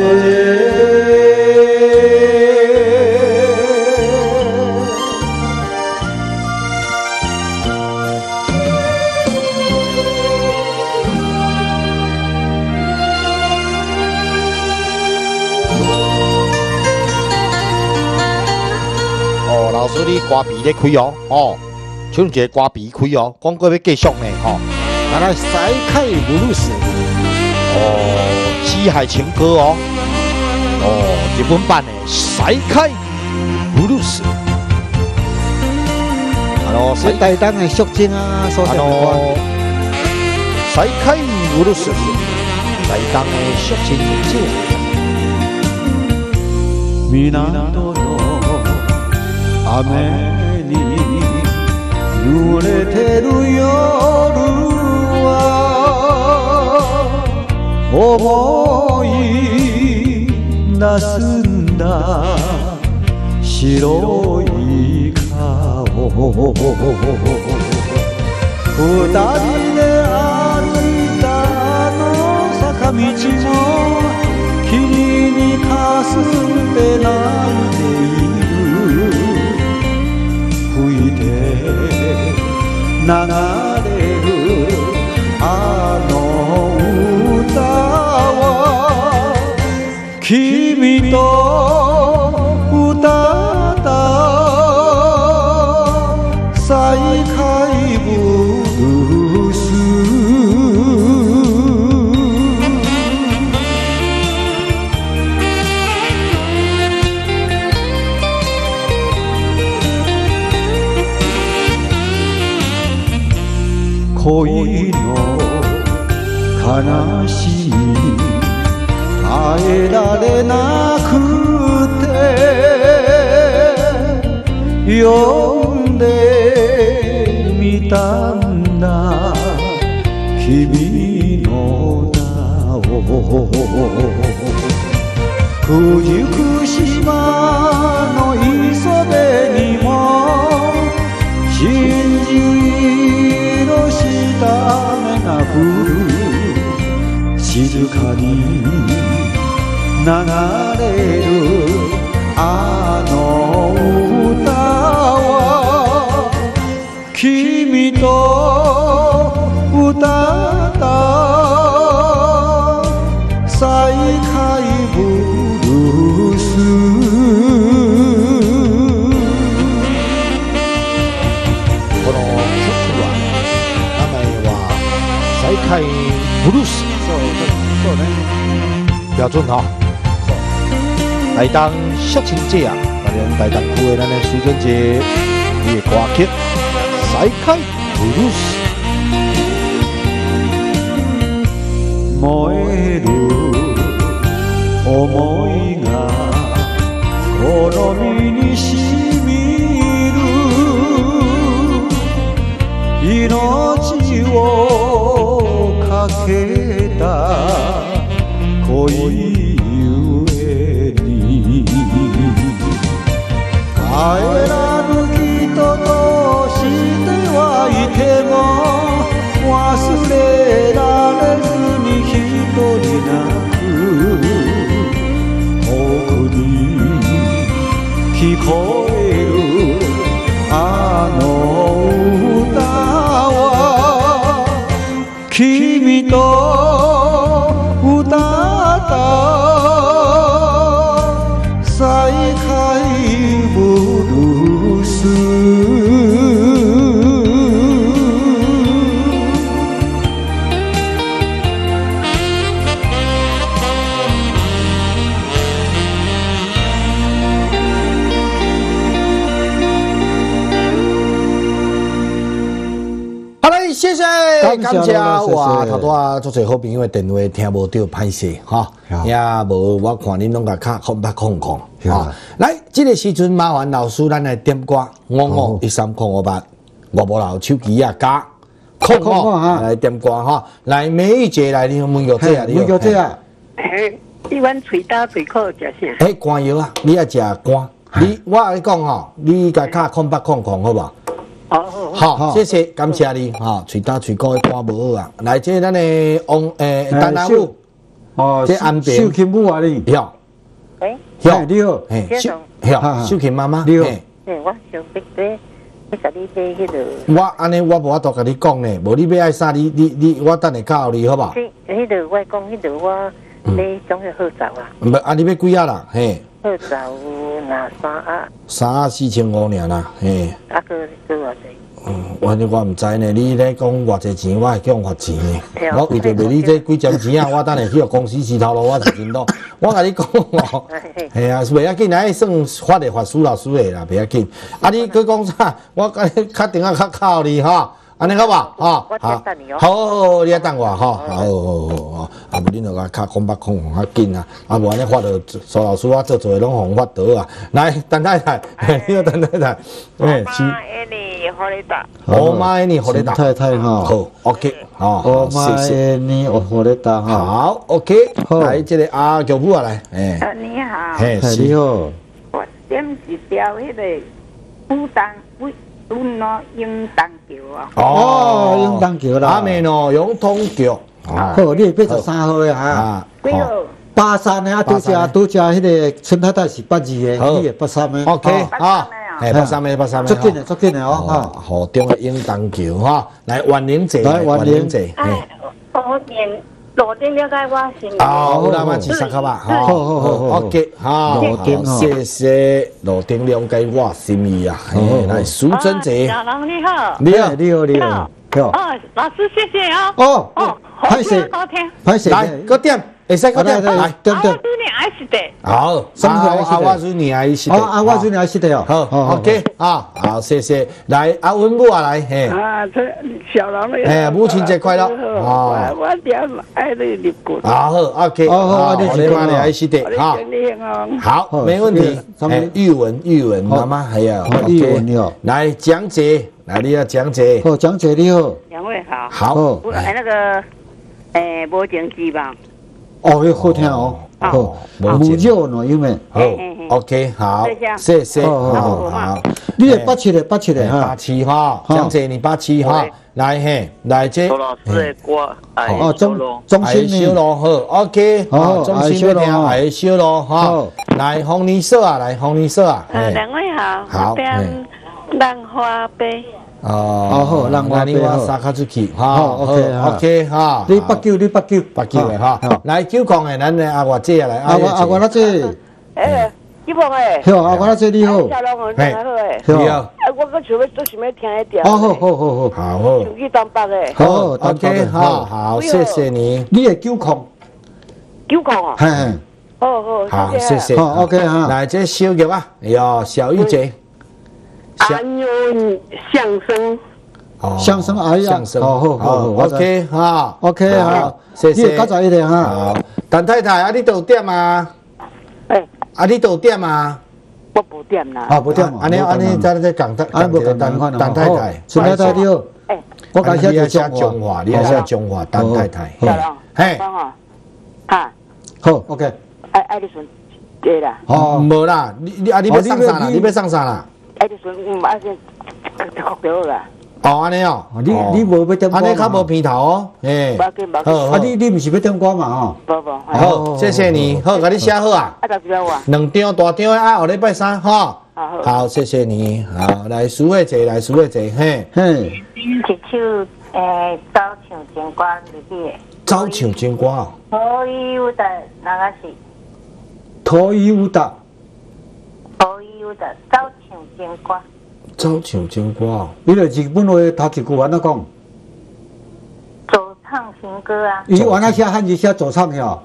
你瓜皮咧开哦，哦，像一个瓜皮开哦，广告要继续呢，吼、啊来西开布鲁斯，哦，西海情歌哦，哦，日本版的《西开布鲁斯》，啊咯，是台东的淑珍啊所啊唱的歌。咯，《塞开布鲁斯》，台东的小情姐。港の雨に濡れてる夜は思い出すんだ。白い顔二人で歩いたあの坂道も霧にかすんで泣いている吹い呼んでみたんだ。君の名を。九十九島の磯辺にも真珠の下雨が降る静かに流れるあの君と歌った再会ブルースこの曲は名前は「再開ブルースそうそうね。」標準哈。台東小青姐啊，咱咱台東區的咱的蘇俊杰，伊的歌曲《再開 ブルース》。燃える思いがこの身にしみる命をかけた恋ゆえに帰ら谢谢，感谢哇，谢谢头拄啊，足侪好朋友的电话听无到，歹势哈，好也无我看恁拢甲卡空白空空是啊哈。来，这个时阵麻烦老师咱来点歌，五五一三空五八，我无留手机啊加空五空来点歌哈。来，每一节来，你问药这啊，嘿，每个这啊，嘿，你阮喙焦最苦食啥？哎，肝药啊，你要食肝。你我跟你讲吼，你甲卡空白空空好无？哦，好，谢谢，感谢你哈，嘴大嘴高的歌无好啊，来这咱的王诶丹丹舞，哦，这安平。秀琴母啊你，哟，喂，哎你好，嘿，秀先生哟，秀琴妈妈，你好。嘿。嘿，我想要买，要甲你买迄个，我安尼我无法度甲你讲呢，无你要爱啥，你你你，我等下教你好不好？这迄个我讲迄个我买种个好枣啊，唔，啊你要几啊啦？嘿，好枣有哪三啊，三啊四千五尔啦，嘿。啊个个偌济，嗯，我我毋知呢，你咧讲偌济钱，我会叫发钱呢我为着卖你这几千钱啊，我等下去互公司洗头路，我是真多。我甲你讲哦，系啊，袂要紧，来算发的法师老师的啦，袂要紧。啊，你去讲啥？我甲你确定啊，较靠你吼。安尼好吧？哈，我好。等你哦，好好好，你来等我哈，好好。好好，啊，无恁就甲较空白空较紧啊，啊，无安尼发到苏老师我做做的拢红发到啊。来，陈 太太，你好，陈太太，诶，是。哎，你好你打，我妈你好你打，陈太太哈好，OK，好，我好，谢谢，买你我好你打哈，好，OK，好。来这个阿舅父啊来，诶，啊你好，嘿，哎你是，好，我点一条迄个武当武武喏英当桥啊，哦，用当桥啦，阿妹喏，永通桥，啊。好，你八十三号的哈，啊，几号？八三的啊，拄只拄只迄个陈太太是八二的，好。你的八三的，OK，啊，嘿，八三的，八三的，足紧的，足紧的哦好，中的英当桥哈，来万宁姐，来万宁姐，嘿，哎，我点路顶了解我心好，有那么几十块吧，好好好，OK，好，路顶哈谢谢路顶了解我心意啊，嘿，来苏贞姐，小龙你好，你好，你好，你好，哦，老师谢谢啊，哦，哦，好歹势听好听，歹势，来，个点，会使个点，来来来。对对对你爱是的，好，生活啊还是的啊，我是你爱是的，啊啊，我准你还是的哦，好，OK，啊，好，谢谢，来，阿文母啊，来，嘿，啊，这小龙你哎母亲节快乐。哦我我点爱你入骨，好好，OK，好好啊你你妈你爱是的，好，你幸福。好，没问题。上面，玉文，玉文，妈妈还有好玉文你好。来讲解，来你要讲解，好，蒋姐你好，两位好，好好，我哎那个，哎，无情机吧，哦，那好听哦，好，无母肉呢，因为好，OK，好谢谢，好好好好好。你也八七的八七的八哈，七哈，好。讲解你八七哈，来嘿，来这。周老师的歌，中中爱心呢，修咯，好，OK，好好，中心要听爱修咯，哈好，来红泥色啊，来红泥色啊，两位好，好我点浪花杯，哦好好我撒卡出去，哈好，OK，OK，哈，你八九你八九八九的哈。好，来九讲的，咱的阿华姐来，阿我阿我那这，哎，一梦诶，好阿我那这你好，小龙我真好诶，你好，好，哎，我个想要都想要听一点，好好好好好，好好。手机当北诶，好，OK，好，好，谢谢你，你的九控，九控啊，嘿嘿，好好，好，谢谢，好，OK 哈，来这小玉啊，哎呦，小玉姐，小安有相声，哦相声哎呀相声，好好好，OK，哈 OK 好，谢谢，你较早一点哈，好，陈太太，啊，你到点啊？哎，啊，你到点啊？我不点啦，啊不对嘛，安尼安尼，再再讲，再啊讲一个无讲陈陈太太，陈太太你好，哎，我感谢你要写你中华，你要写中华，陈太太，嘿，哈，好，OK，哎爱丽顺，对啦，哦，无啦，你你啊，你要上啥啦？你要上啥啦？哦，安尼哦，你你无要点歌安尼较无？偏头哦，嘿不，要紧，不要紧，好啊，你你毋是要点歌嘛哦？不不，好，谢谢你，好，甲你写好啊，两张大张的啊，后礼拜三哈，好好，谢谢你，好，来苏慧姐，来苏慧姐，嘿，嘿，一首诶，早唱情歌里底的，早唱金歌哦，可以有的那个是土语舞蹈，可以有的早唱情歌，早唱金歌。哦，你就日本话头一句安怎讲？走唱情歌啊，伊原来写汉字写左唱呀，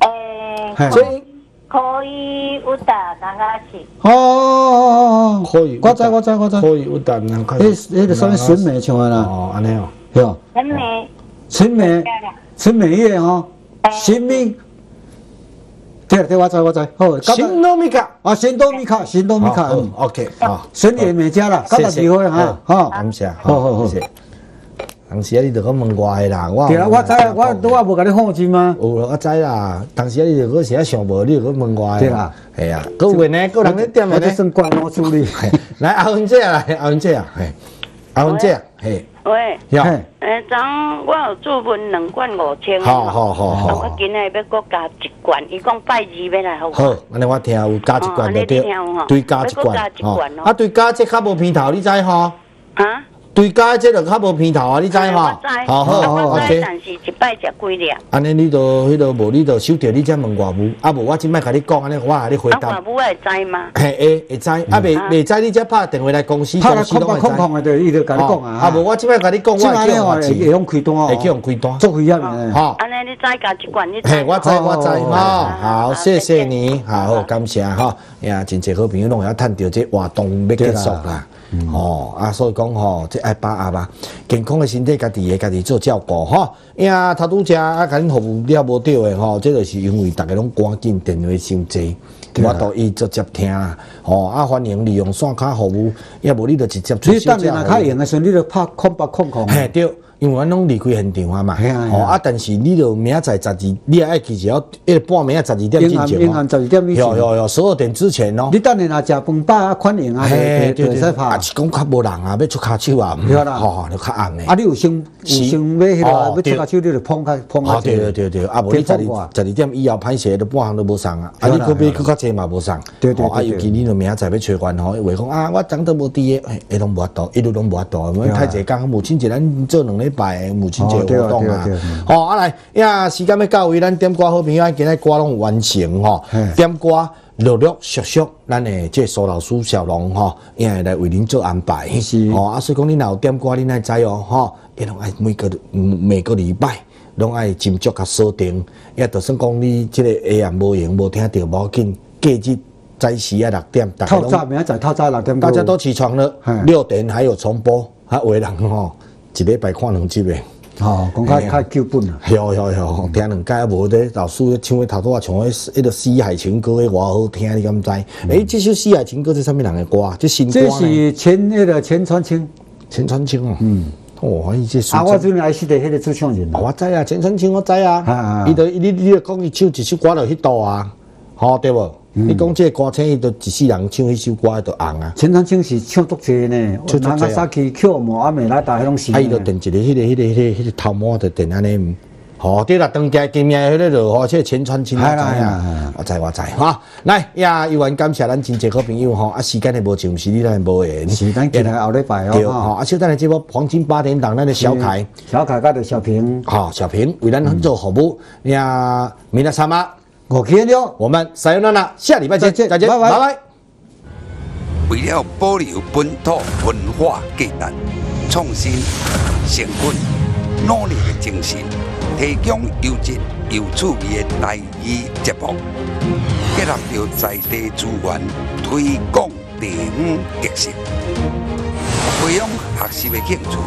诶，嘿。所以可以有的那个是。哦哦哦，可以，我知我知我知，可以有但能开迄迄个什么孙美唱的啦，哦，安尼哦，对吧？很美陈美漂亮，陈美月吼，新民，对对，我知我知，好，新多米卡，啊，新多米卡，新多米卡，嗯，，OK，好，孙野美家啦，谢谢。刚才机会哈，哈，感谢，好好好谢谢。当时啊，你就讲问我的啦，我对啊，我知啊，我都我无甲你放心吗？有我知啦，当时啊，你就讲是啊想无，你就讲问我的。对啦，系啊，各位呢，个人咧点的我这呢？算关我处理。来，阿文姐啊，来，阿文姐啊，嘿，阿文姐啊，嘿，喂，呀，嘿。诶，昨我有注文两罐五千，好好好好。我，今日要搁加一罐，伊讲拜二要来互我。好，安尼我听有加一罐就对哦安尼你听有吼，对加一罐加一罐哦。啊，对加这较无偏头，你知吼？啊？对家这就较无偏头啊，你知吼？我知，好好我知，，OK。但是一摆食几粒。安尼你都迄个无，你都收着，你才问外母，啊无我即摆甲你讲，安尼我甲你回啊，答外。母会知吗？嘿会会知，啊未未知，你才拍电话来公司，公司拢会知。空空空的，就伊就甲你讲哦啊。啊无我即摆甲你讲，我叫用钱，用开单哦，会叫用开单。做危险的。吼，安尼你再加一罐，你知嘿，我知好我知，好吼，好好，谢谢你，好，感谢哈，呀，真侪好朋友拢会晓趁着这活动要结束啦。哦，啊，所以讲吼，这爱把握啊，健康的身体家己会家己做照顾吼。呀，头拄则啊，甲恁服务了无着的吼，这就是因为大家拢赶紧电话伤济。我都伊直接听啦，吼啊，欢迎利用线卡服务，要无你就直接你取消当然若较用的时候，你就拍空白空空。嘿对，因为阮拢离开现场啊嘛，嘿啊但是你就明仔载十二，你也爱记住要一半暝啊十二点进前阴暗阴暗十二点以前有有有，十二点之前哦。你等下若食饭饱啊，款用啊，嘿，就就会使拍。啊，是讲较无人啊，要出骹手啊，对啦吼，就较暗诶。啊，你有想有是想要迄个要出骹手，你就碰开碰哦，下对对对对，啊，无你十二十二点以后歹势，都半项都无送啊，啊，你对啦对啦搁买搁较济嘛无送，对对对对尤其你著明仔载要找关吼，话讲啊，我昨都无伫诶，诶，拢无法度，一路拢无法度，因为太济工，母亲节咱做两礼拜的母亲节活动啊对啊对啊，来，呀，时间要到位，咱点歌好朋友，今日歌拢有完成吼嘿，点歌。陆陆续续，咱的这苏老师小龙吼，也会来为您做安排。是吼啊，所以讲你若有点歌，你爱知哦，吼，伊拢爱每个嗯每个礼拜。拢爱斟酌甲锁定，也就算讲你即个下暗无闲无听着，无要紧，隔日早时啊六点，大家透早明仔载透早六点。大家都起床了，六点还有重播，啊，有的人吼一礼拜看两集的。吼，讲较较基本啊。诺诺诺，听两届无咧，老师咧唱迄头拄啊唱迄迄个《西海情歌》诶偌好听，你敢知？诶，这首《西海情歌》是啥物人的歌？这新歌这？是钱迄个钱传清，钱传清哦。嗯。哦，反正这啊，我这阵来是的迄个主唱人哦，我知啊，陈传清我知啊啊啊，伊就你你就讲伊唱一首歌就迄度啊，吼对无？你讲这个歌星，伊都一世人唱迄首歌都红啊。陈传清是唱足济呢，唱足济啊去曲幕啊，美拉达迄种是。啊，伊就定一个迄个迄个迄个迄个头毛就定安尼。吼，对啦，当家见面迄个就吼，这个钱传清我知系啦啦系啊，我知我知哈。来呀，依完感谢咱真济好朋友吼，啊时间也无上，是你咱无闲。是咱期待后礼拜对，哦。吼，啊小等下节目黄金八点档，咱的小凯，小凯甲着小平，好小平为咱做服务，呀，明天上吗？五天了。我们撒由娜娜，下礼拜见，再见，拜拜拜拜。为了保留本土文化价值，创新、成本、努力的精神，提供优质有趣味的台语节目，结合着在地资源，推广地方特色，培养学习的兴趣。